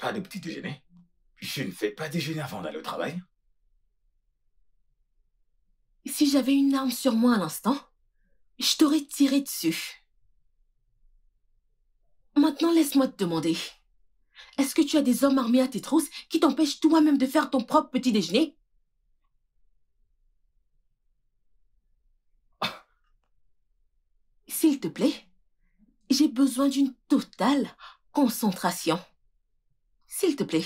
Pas de petit déjeuner. Je ne fais pas déjeuner avant d'aller au travail. Si j'avais une arme sur moi à l'instant, je t'aurais tiré dessus. Maintenant, laisse-moi te demander. Est-ce que tu as des hommes armés à tes trousses qui t'empêchent toi-même de faire ton propre petit déjeuner? S'il te plaît, j'ai besoin d'une totale concentration. S'il te plaît.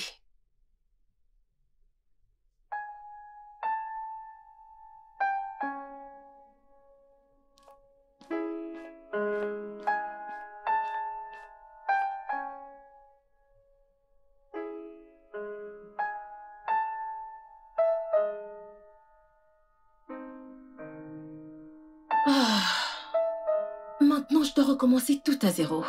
Ah. Maintenant, je dois recommencer tout à zéro.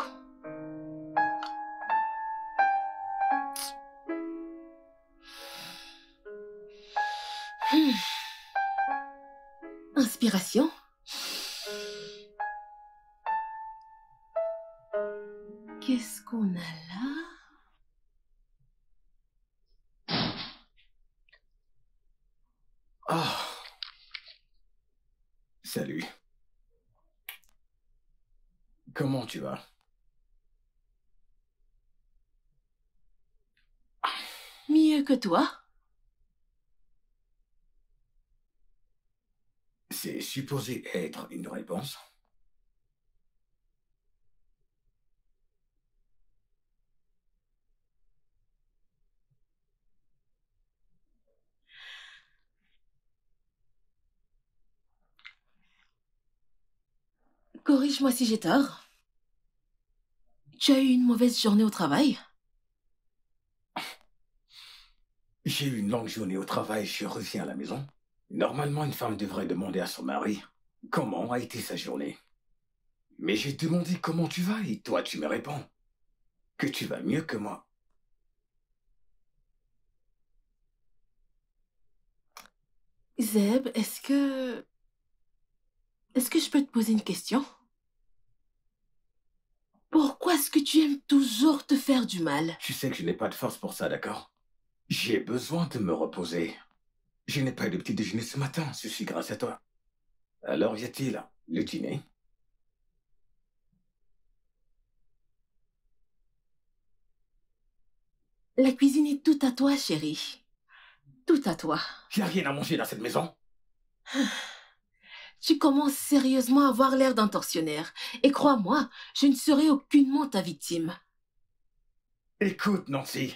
Inspiration. Qu'est-ce qu'on a là? Ah. Salut. Comment tu vas? Mieux que toi Supposé être une réponse. Corrige-moi si j'ai tort. Tu as eu une mauvaise journée au travail? J'ai eu une longue journée au travail, je reviens à la maison. Normalement, une femme devrait demander à son mari comment a été sa journée. Mais j'ai demandé comment tu vas et toi tu me réponds que tu vas mieux que moi. Zeb, est-ce que... Est-ce que je peux te poser une question? Pourquoi est-ce que tu aimes toujours te faire du mal? Tu sais que je n'ai pas de force pour ça, d'accord? J'ai besoin de me reposer. Je n'ai pas eu de petit déjeuner ce matin, ceci grâce à toi. Alors y a-t-il le dîner? La cuisine est tout à toi, chérie. Tout à toi. N'y a rien à manger dans cette maison. Tu commences sérieusement à avoir l'air d'un tortionnaire. Et crois-moi, je ne serai aucunement ta victime. Écoute, Nancy.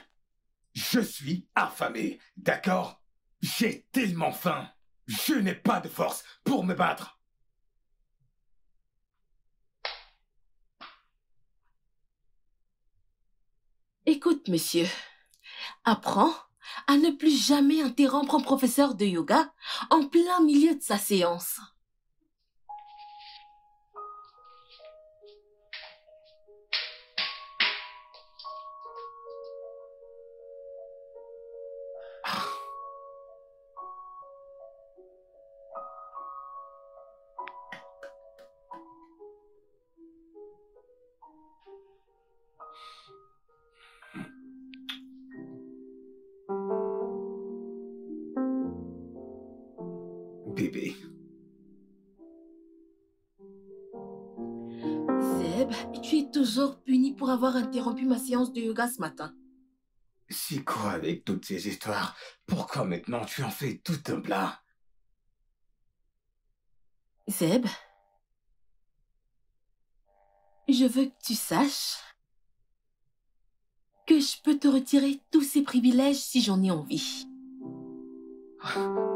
Je suis affamé, d'accord? J'ai tellement faim. Je n'ai pas de force pour me battre. Écoute, monsieur. Apprends à ne plus jamais interrompre un professeur de yoga en plein milieu de sa séance. Bébé, Zeb, tu es toujours puni pour avoir interrompu ma séance de yoga ce matin. c'est quoi avec toutes ces histoires Pourquoi maintenant tu en fais tout un plat? Zeb, je veux que tu saches que je peux te retirer tous ces privilèges si j'en ai envie.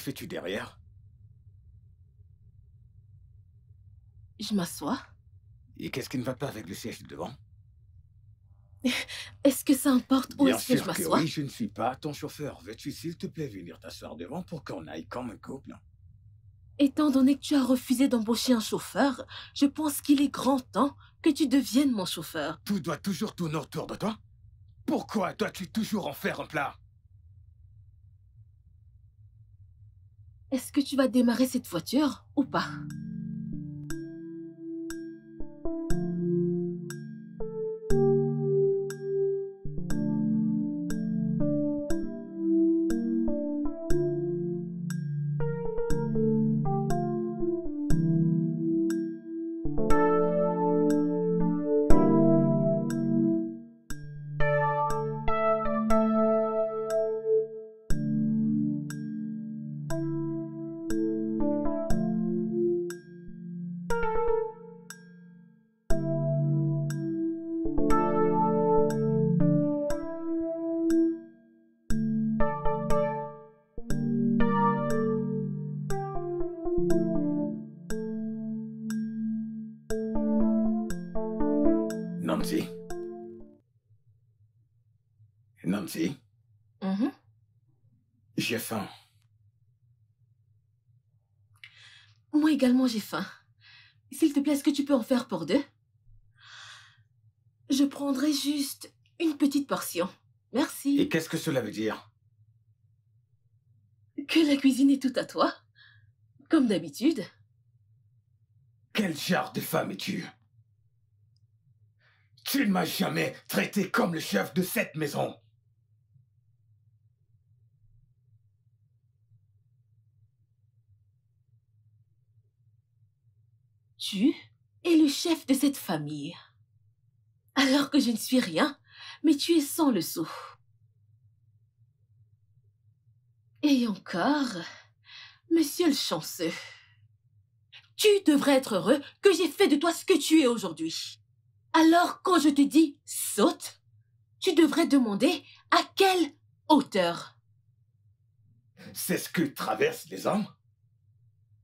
fais-tu derrière? Je m'assois. Et qu'est-ce qui ne va pas avec le siège de devant? Est-ce que ça importe où est-ce que je m'assois? oui, je ne suis pas ton chauffeur. Veux-tu, s'il te plaît, venir t'asseoir devant pour qu'on aille comme un couple? Étant donné que tu as refusé d'embaucher un chauffeur, je pense qu'il est grand temps que tu deviennes mon chauffeur. Tout doit toujours tourner autour de toi? Pourquoi dois-tu toujours en faire un plat? Est-ce que tu vas démarrer cette voiture ou pas? J'ai faim. S'il te plaît, est-ce que tu peux en faire pour deux? Je prendrai juste une petite portion. Merci. Et qu'est-ce que cela veut dire? Que la cuisine est toute à toi. Comme d'habitude. Quel genre de femme es-tu? Tu ne m'as jamais traité comme le chef de cette maison. Tu es le chef de cette famille. Alors que je ne suis rien, mais tu es sans le sou. Et encore, monsieur le chanceux, tu devrais être heureux que j'ai fait de toi ce que tu es aujourd'hui. Alors quand je te dis saute, tu devrais demander à quelle hauteur? C'est ce que traversent les hommes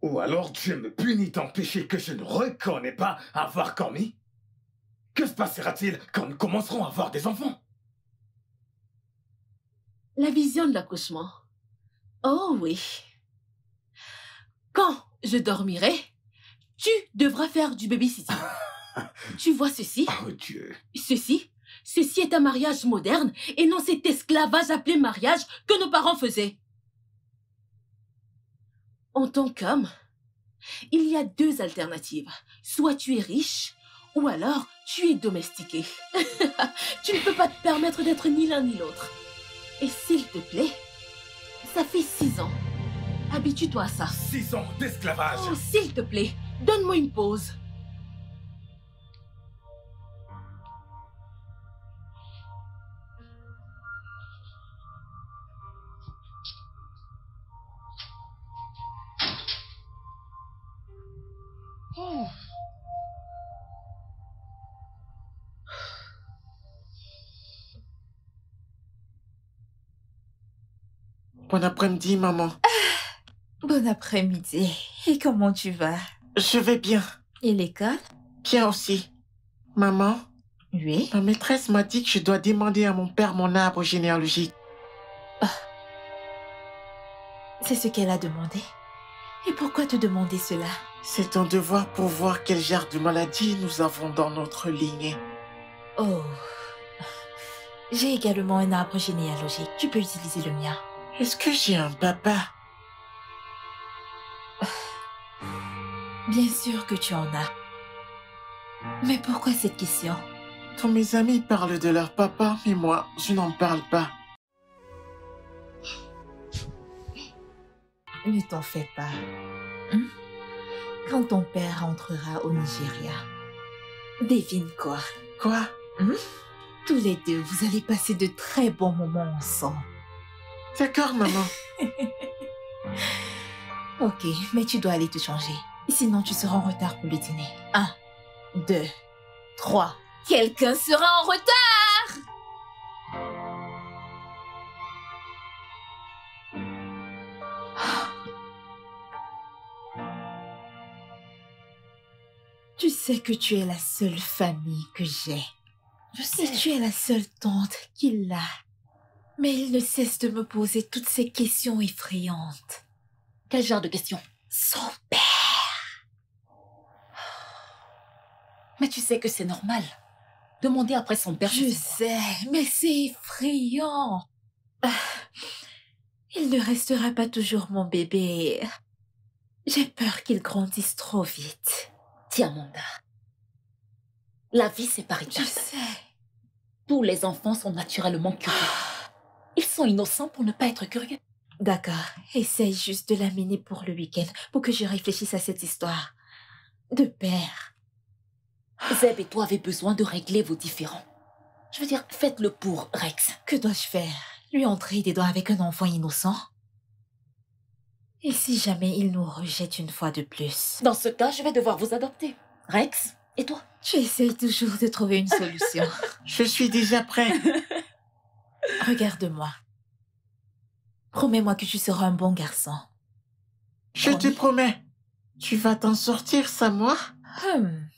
Ou alors Dieu me punit d'un péché que je ne reconnais pas avoir commis Que se passera-t-il quand nous commencerons à avoir des enfants? La vision de l'accouchement. Oh oui. Quand je dormirai, tu devras faire du babysitting. tu vois ceci? Oh Dieu Ceci Ceci est un mariage moderne et non cet esclavage appelé mariage que nos parents faisaient. En tant qu'homme, il y a deux alternatives. Soit tu es riche, ou alors tu es domestiqué. tu ne peux pas te permettre d'être ni l'un ni l'autre. Et s'il te plaît, ça fait six ans. Habitue-toi à ça. Six ans d'esclavage Oh, s'il te plaît, donne-moi une pause. Bon après-midi, maman. Bon après-midi. Et comment tu vas? Je vais bien. Et l'école? Bien aussi. Maman, Oui. ma maîtresse m'a dit que je dois demander à mon père mon arbre généalogique. C'est ce qu'elle a demandé. Et pourquoi te demander cela? C'est un devoir pour voir quel genre de maladie nous avons dans notre lignée. Oh. J'ai également un arbre généalogique. Tu peux utiliser le mien. Est-ce que j'ai un papa? Bien sûr que tu en as. Mais pourquoi cette question? Tous mes amis parlent de leur papa, mais moi, je n'en parle pas. Ne t'en fais pas. Hein? Quand ton père entrera au Nigeria, devine quoi? Quoi? Tous les deux, vous allez passer de très bons moments ensemble. D'accord, maman. Ok, mais tu dois aller te changer. Sinon, tu seras en retard pour le dîner. Un, deux, trois. Quelqu'un sera en retard Tu sais que tu es la seule famille que j'ai. Je Et tu es la seule tante qu'il a. Mais il ne cesse de me poser toutes ces questions effrayantes. Quel genre de question Son père Mais tu sais que c'est normal. Demander après son père. Je sais, mais c'est effrayant. Ah, Il ne restera pas toujours mon bébé. J'ai peur qu'il grandisse trop vite. Tiens, Amanda. La vie, c'est par Je étapes. sais. Tous les enfants sont naturellement curieux. Ils sont innocents pour ne pas être curieux. D'accord, essaye juste de l'amener pour le week-end pour que je réfléchisse à cette histoire. De père. Zeb et toi avez besoin de régler vos différends. Je veux dire, faites-le pour Rex. Que dois-je faire? Lui entrer des doigts avec un enfant innocent? Et si jamais il nous rejette une fois de plus? Dans ce cas, je vais devoir vous adopter. Rex et toi? Tu essayes toujours de trouver une solution. Je suis déjà prêt. Regarde-moi. Promets-moi que tu seras un bon garçon. Je te promets. Tu vas t'en sortir sans moi Hmm.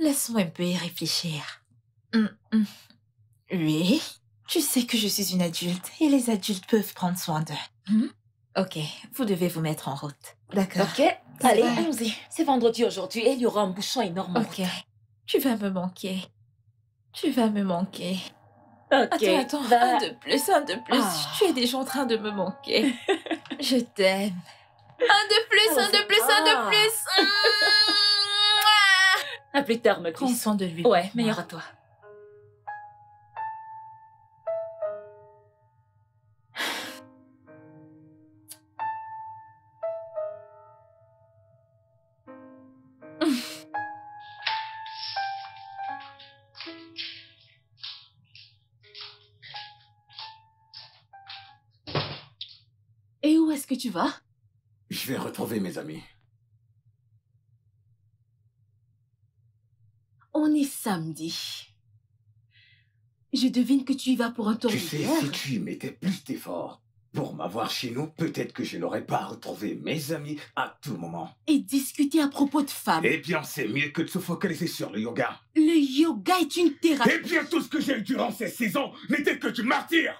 Laisse-moi un peu y réfléchir. Hum, hum. Oui, tu sais que je suis une adulte et les adultes peuvent prendre soin d'eux. Hmm? Ok, vous devez vous mettre en route. D'accord. Ok, allez, allons-y. C'est vendredi aujourd'hui et il y aura un bouchon énorme. en Ok. Tu vas me manquer. Tu vas me manquer. Ok, Attends, attends, va- un de plus, un de plus. Ah. Tu es déjà en train de me manquer. Je t'aime. Un de plus, un de plus, un Ah. de plus. À plus tard, ma Prends soin de lui. Ouais, meilleur à toi. Tu vas? Je vais retrouver mes amis. On est samedi. Je devine que tu y vas pour un tour Tu sais, si tu y mettais plus d'efforts pour m'avoir chez nous, peut-être que je n'aurais pas retrouvé mes amis à tout moment. Et discuter à propos de femmes. Eh bien, c'est mieux que de se focaliser sur le yoga. Le yoga est une thérapie. Eh bien, tout ce que j'ai eu durant ces saisons n'était que du martyr.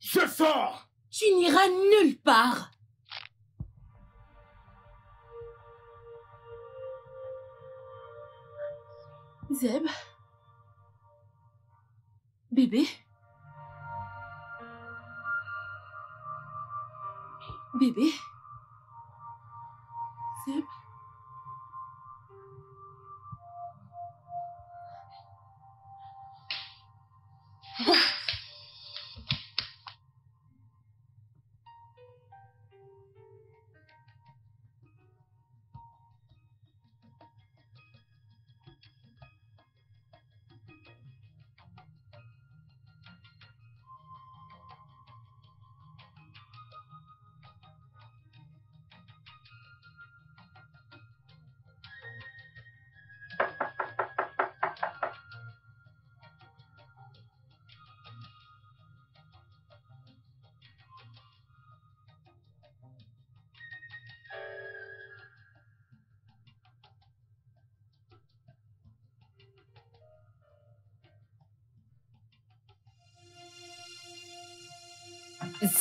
Je sors Tu n'iras nulle part. Zeb. Bébé. Bébé. Zeb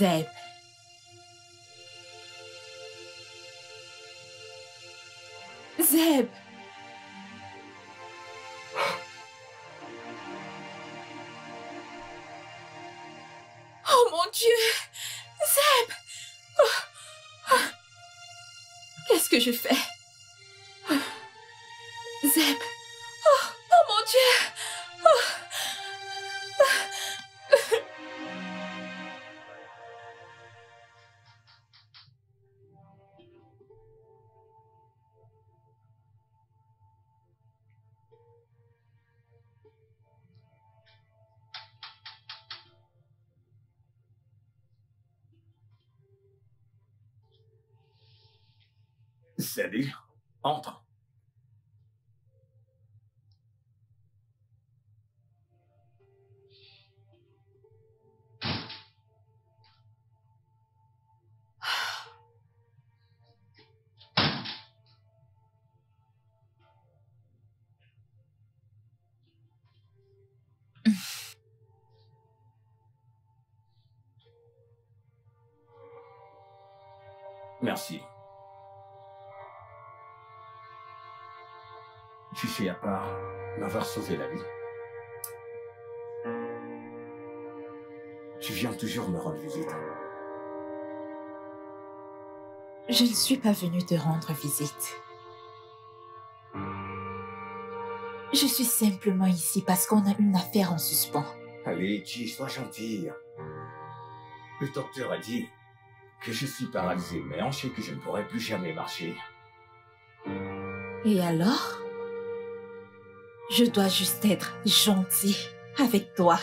Zeb. Zeb. Oh mon Dieu Zeb. Oh. Qu'est-ce que je fais? Salut, entre. Merci. Tu sais, à part m'avoir sauvé la vie, tu viens toujours me rendre visite. Je ne suis pas venue te rendre visite. Je suis simplement ici parce qu'on a une affaire en suspens. Allez, Chi, sois gentille. Le docteur a dit que je suis paralysé, mais on sait que je ne pourrai plus jamais marcher. Et alors? Je dois juste être gentil avec toi.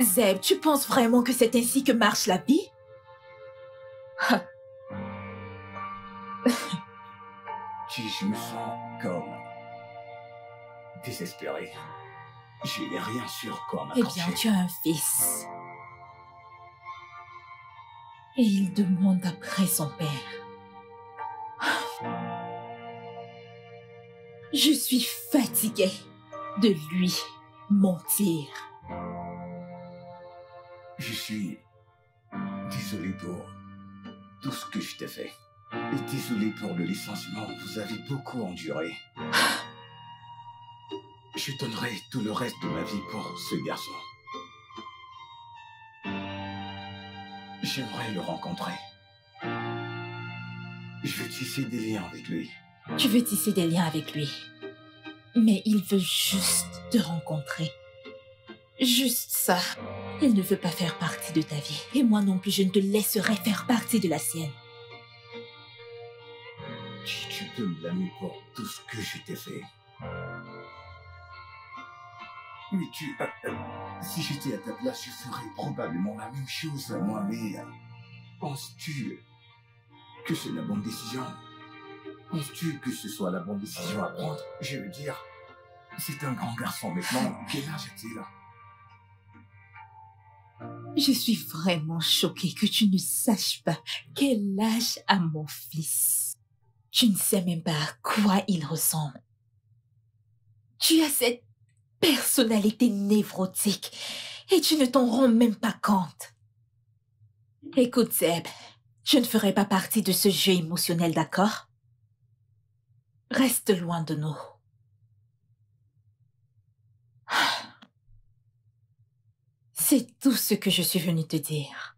Zeb, tu penses vraiment que c'est ainsi que marche la vie? Je me sens comme désespéré. Je n'ai rien sur quoi Eh bien, tu as un fils. Et il demande après son père. Je suis fatiguée de lui mentir. Je suis désolé pour tout ce que je t'ai fait. Et désolé pour le licenciement, vous avez beaucoup enduré. Je donnerai tout le reste de ma vie pour ce garçon. J'aimerais le rencontrer. Je veux tisser des liens avec lui. Tu veux tisser des liens avec lui. Mais il veut juste te rencontrer. Juste ça. Il ne veut pas faire partie de ta vie. Et moi non plus, je ne te laisserai faire partie de la sienne. Tu, tu peux me blâmer pour tout ce que je t'ai fait. Mais tu... euh, euh, si j'étais à ta place, je ferais probablement la même chose à moi, mais... euh, Penses-tu que c'est la bonne décision? Penses-tu que ce soit la bonne décision à prendre? Je veux dire, c'est un grand garçon maintenant. Quel âge a-t-il? Je suis vraiment choquée que tu ne saches pas quel âge a mon fils. Tu ne sais même pas à quoi il ressemble. Tu as cette personnalité névrotique et tu ne t'en rends même pas compte. Écoute, Seb, je ne ferai pas partie de ce jeu émotionnel, d'accord? Reste loin de nous. C'est tout ce que je suis venue te dire.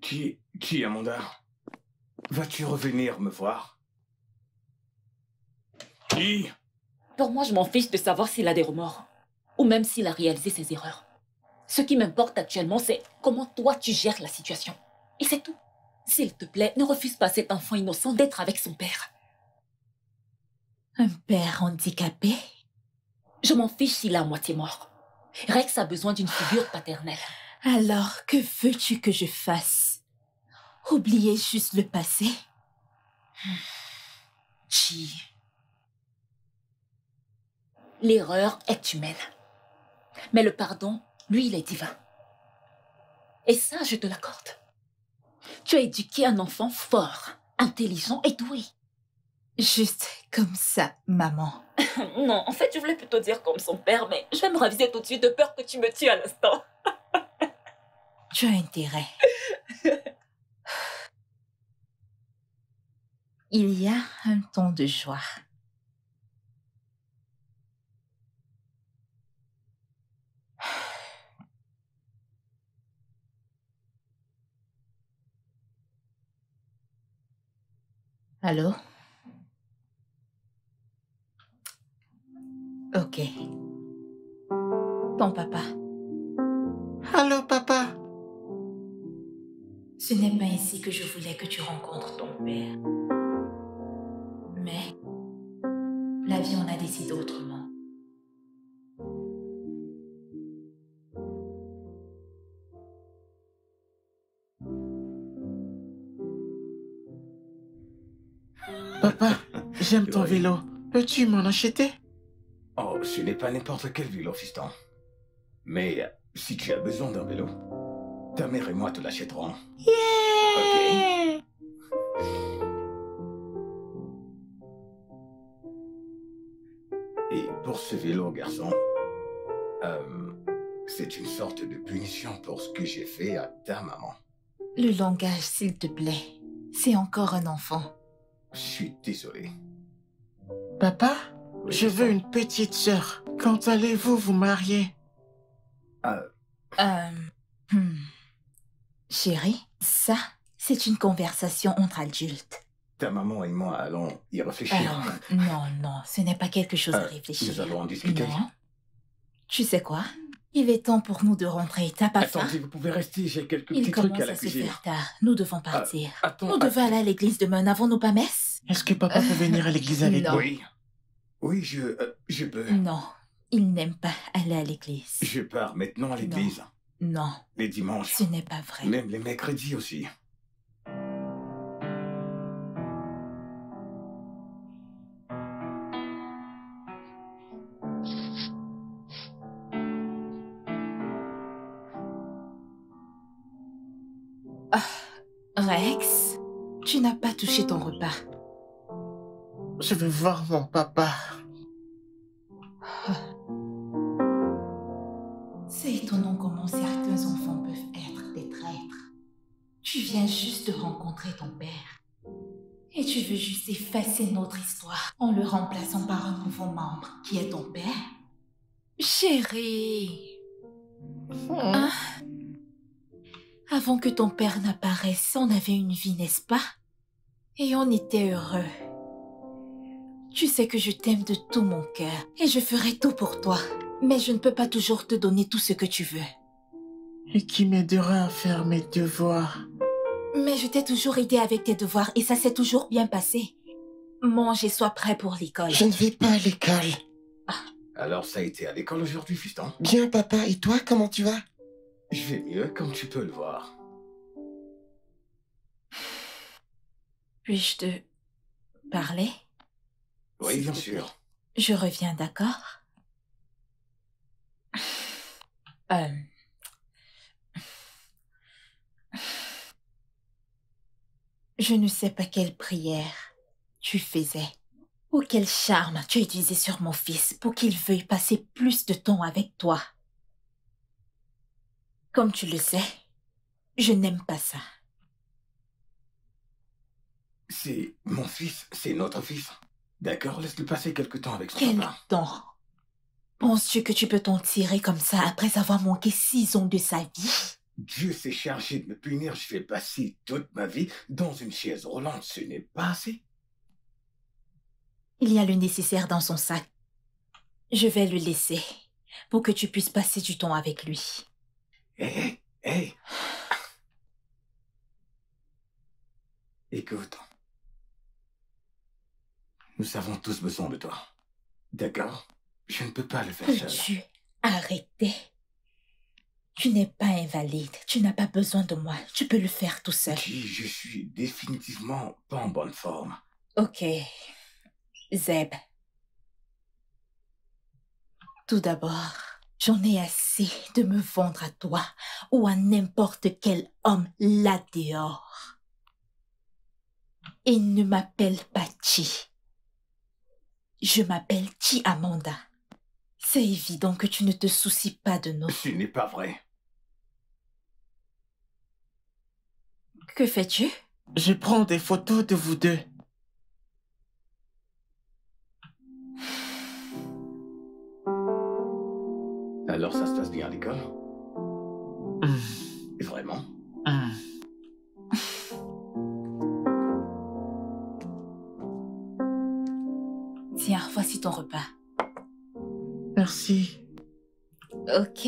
Qui... qui, Amanda? Vas-tu revenir me voir? Qui? Pour moi, je m'en fiche de savoir s'il a des remords. Ou même s'il a réalisé ses erreurs. Ce qui m'importe actuellement, c'est comment toi tu gères la situation. Et c'est tout. S'il te plaît, ne refuse pas à cet enfant innocent d'être avec son père. Un père handicapé? Je m'en fiche s'il est à moitié mort. Rex a besoin d'une figure paternelle. Alors, que veux-tu que je fasse? Oublier juste le passé? Chi. L'erreur est humaine. Mais le pardon, lui, il est divin. Et ça, je te l'accorde. Tu as éduqué un enfant fort, intelligent et doué. Juste comme ça, maman. Non, en fait, je voulais plutôt dire comme son père, mais je vais me raviser tout de suite de peur que tu me tues à l'instant. Tu as intérêt. Il y a un ton de joie. Allô? Ok. Ton papa. Allô, papa Ce n'est pas ainsi que je voulais que tu rencontres ton père. Mais la vie en a décidé autrement. Papa, j'aime ton vélo. Peux-tu m'en acheter? Oh, ce n'est pas n'importe quel vélo, fiston. Mais euh, si tu as besoin d'un vélo, ta mère et moi te l'achèterons. Ok. Et pour ce vélo, garçon, euh, c'est une sorte de punition pour ce que j'ai fait à ta maman. Le langage, s'il te plaît. C'est encore un enfant. Je suis désolé. Papa, je veux une petite sœur. Quand allez-vous vous marier? Ah, Euh... hmm. Chérie, ça, c'est une conversation entre adultes. ta maman et moi allons y réfléchir. Euh, non, non, ce n'est pas quelque chose à Euh, réfléchir. nous allons en discuter. Non. Tu sais quoi? Il est temps pour nous de rentrer. T'as pas faim? Attendez, vous pouvez rester, j'ai quelques Il petits commence trucs à à, la se cuisine. faire tard. Nous devons partir. Attends, nous devons aller à l'église demain. N'avons-nous pas messe? Est-ce que papa peut venir à l'église avec nous Oui. Oui, je, euh, je peux. Non, il n'aime pas aller à l'église. Je pars maintenant à l'église. Non, Les dimanches. ce n'est pas vrai. Même les mercredis aussi. Rex, tu n'as pas touché ton repas. Je veux voir mon papa. C'est étonnant comment certains enfants peuvent être des traîtres. Tu viens juste de rencontrer ton père. Et tu veux juste effacer notre histoire en le remplaçant par un nouveau membre qui est ton père? Chérie Hein? Avant que ton père n'apparaisse, on avait une vie, n'est-ce pas? Et on était heureux. Tu sais que je t'aime de tout mon cœur et je ferai tout pour toi. Mais je ne peux pas toujours te donner tout ce que tu veux. Et qui m'aidera à faire mes devoirs? Mais je t'ai toujours aidé avec tes devoirs et ça s'est toujours bien passé. Mange et sois prêt pour l'école. Je ne vais pas à l'école. Alors ça a été à l'école aujourd'hui, fiston Bien, papa. Et toi, comment tu vas? Je vais mieux, comme tu peux le voir. Puis-je te parler? Oui, bien sûr. Je reviens, d'accord? Euh, Je ne sais pas quelle prière tu faisais ou quel charme tu utilisé sur mon fils pour qu'il veuille passer plus de temps avec toi. Comme tu le sais, je n'aime pas ça. C'est mon fils, c'est notre fils. D'accord, laisse-le passer quelque temps avec son Quel papa. temps? Penses-tu que tu peux t'en tirer comme ça après avoir manqué six ans de sa vie? Dieu s'est chargé de me punir, je vais passer toute ma vie dans une chaise roulante, ce n'est pas assez. Il y a le nécessaire dans son sac. Je vais le laisser pour que tu puisses passer du temps avec lui. Hé, hé, hé Écoute. Nous avons tous besoin de toi. D'accord? Je ne peux pas le faire seul. Peux-tu arrêter? Tu n'es pas invalide. Tu n'as pas besoin de moi. Tu peux le faire tout seul. Dis, je suis définitivement pas en bonne forme. Ok. Zeb. Tout d'abord, j'en ai assez de me vendre à toi ou à n'importe quel homme là dehors. Et ne m'appelle pas Chi. Je m'appelle Chi Amanda. C'est évident que tu ne te soucies pas de nous. Ce n'est pas vrai. Que fais-tu? Je prends des photos de vous deux. Alors ça se passe bien à l'école? Hum, Vraiment? Hum. Ton repas. Merci. Ok.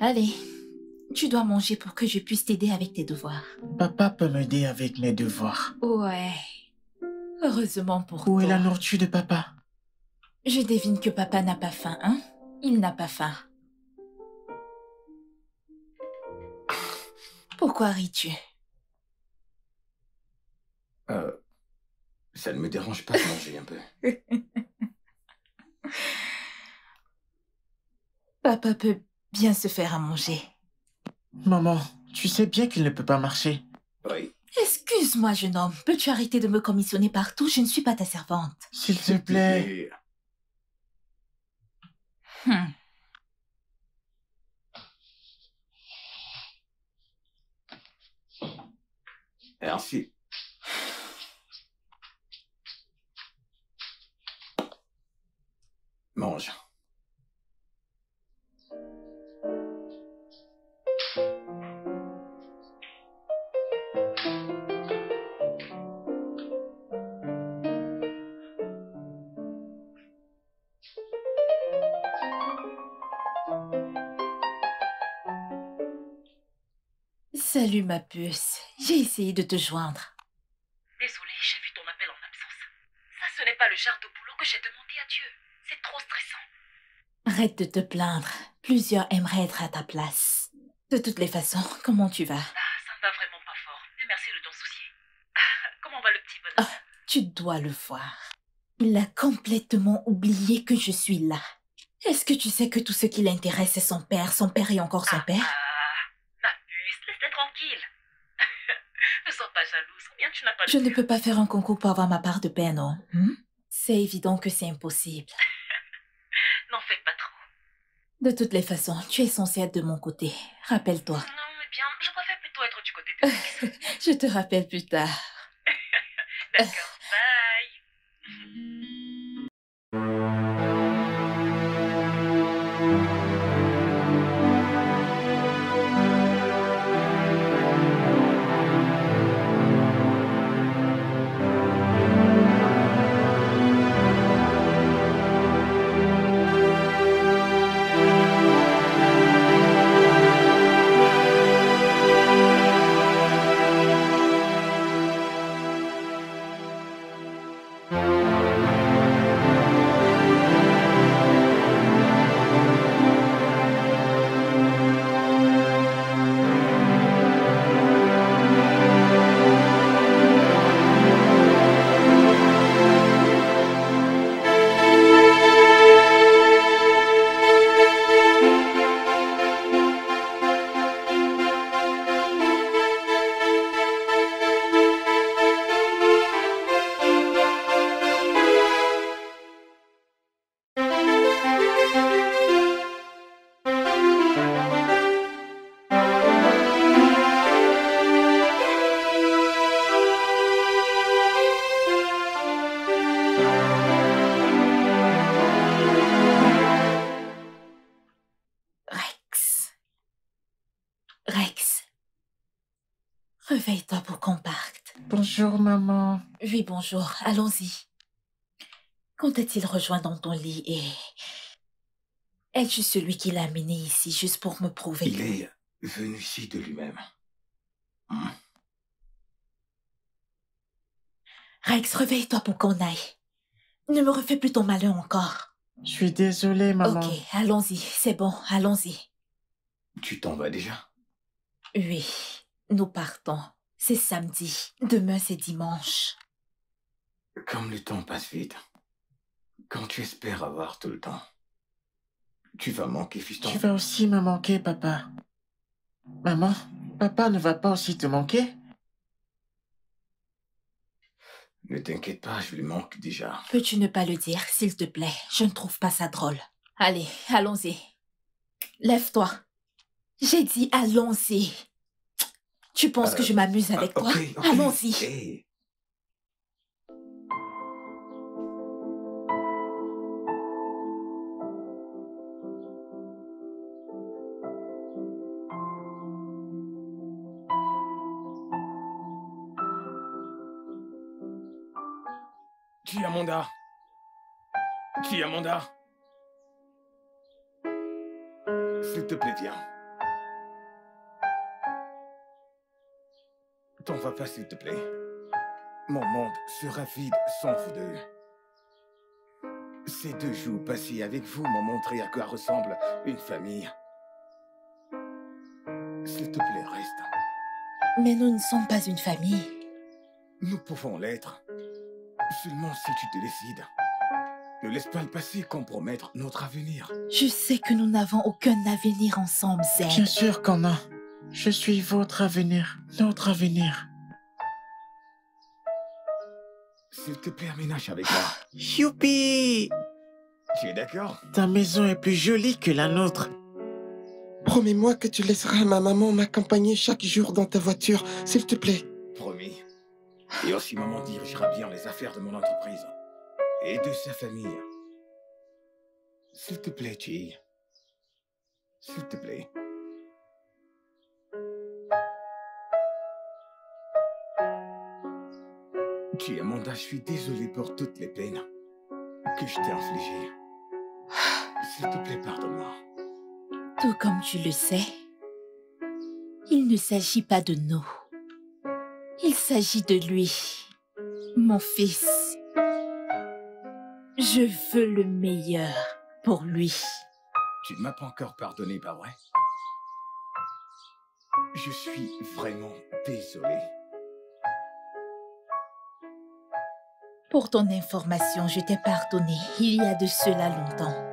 Allez, tu dois manger pour que je puisse t'aider avec tes devoirs. Papa peut m'aider avec mes devoirs. Ouais. Heureusement pour Où toi. est la nourriture de papa? Je devine que papa n'a pas faim, hein? Il n'a pas faim. Pourquoi ris-tu? Euh. Ça ne me dérange pas de manger un peu. Papa peut bien se faire à manger. Maman, tu sais bien qu'il ne peut pas marcher. Oui. Excuse-moi, jeune homme. Peux-tu arrêter de me commissionner partout? Je ne suis pas ta servante. S'il te plaît. Hmm. Merci. Mange. Salut, ma puce. J'ai essayé de te joindre. Arrête de te plaindre. Plusieurs aimeraient être à ta place. De toutes les façons, comment tu vas? Ah, ça va vraiment pas fort. Merci de t'en soucier. comment va le petit bonhomme? Ah, tu dois le voir. Il a complètement oublié que je suis là. Est-ce que tu sais que tout ce qui l'intéresse, c'est son père, son père et encore son père? Ah, Ma puce, laisse-les tranquille. ne sois pas jalouse, bien tu n'as pas Je ne peux pas faire un concours pour avoir ma part de paix, non? Hmm? C'est évident que c'est impossible. De toutes les façons, tu es censé être de mon côté. Rappelle-toi. Non, mais bien, je préfère plutôt être du côté de. Je te rappelle plus tard. D'accord, Oui, bonjour. Allons-y. Quand est-il rejoint dans ton lit et... Es-tu celui qui l'a amené ici juste pour me prouver Il est venu ici de lui-même. Hein? Rex, réveille-toi pour qu'on aille. Ne me refais plus ton malheur encore. Je suis désolé, maman. Ok, allons-y. C'est bon, allons-y. Tu t'en vas déjà? Oui, nous partons. C'est samedi. Demain, c'est dimanche. Comme le temps passe vite. Quand tu espères avoir tout le temps. Tu vas manquer, fiston. Tu vas aussi me manquer, papa. Maman, papa ne va pas aussi te manquer Ne t'inquiète pas, je lui manque déjà. Peux-tu ne pas le dire, s'il te plaît? Je ne trouve pas ça drôle. Allez, allons-y. Lève-toi. J'ai dit allons-y. Tu penses que Euh, je m'amuse avec Ah, toi? ok, ok. Allons-y. Hey. Qui Amanda? Qui Amanda? S'il te plaît, viens. T'en vas pas, s'il te plaît. Mon monde sera vide sans vous deux. Ces deux jours passés avec vous m'ont montré à quoi ressemble une famille. S'il te plaît, reste. Mais nous ne sommes pas une famille. Nous pouvons l'être. Seulement si tu te décides. Ne laisse pas le passé compromettre notre avenir. Je sais que nous n'avons aucun avenir ensemble, Bien Zen. sûr qu'on a. Je suis votre avenir, notre avenir. S'il te plaît, aménage avec moi. Youpi Tu es d'accord? Ta maison est plus jolie que la nôtre. Promets-moi que tu laisseras ma maman m'accompagner chaque jour dans ta voiture, s'il te plaît. Promis. Et aussi maman dirigera bien les affaires de mon entreprise. Et de sa famille. S'il te plaît, Chi. S'il te plaît. Chi, Amanda, je suis désolé pour toutes les peines que je t'ai infligées. S'il te plaît, pardonne-moi. Tout comme tu le sais, il ne s'agit pas de nous. Il s'agit de lui, mon fils. Je veux le meilleur pour lui. Tu ne m'as pas encore pardonné, pas vrai? Je suis vraiment désolé. Pour ton information, je t'ai pardonné il y a de cela longtemps.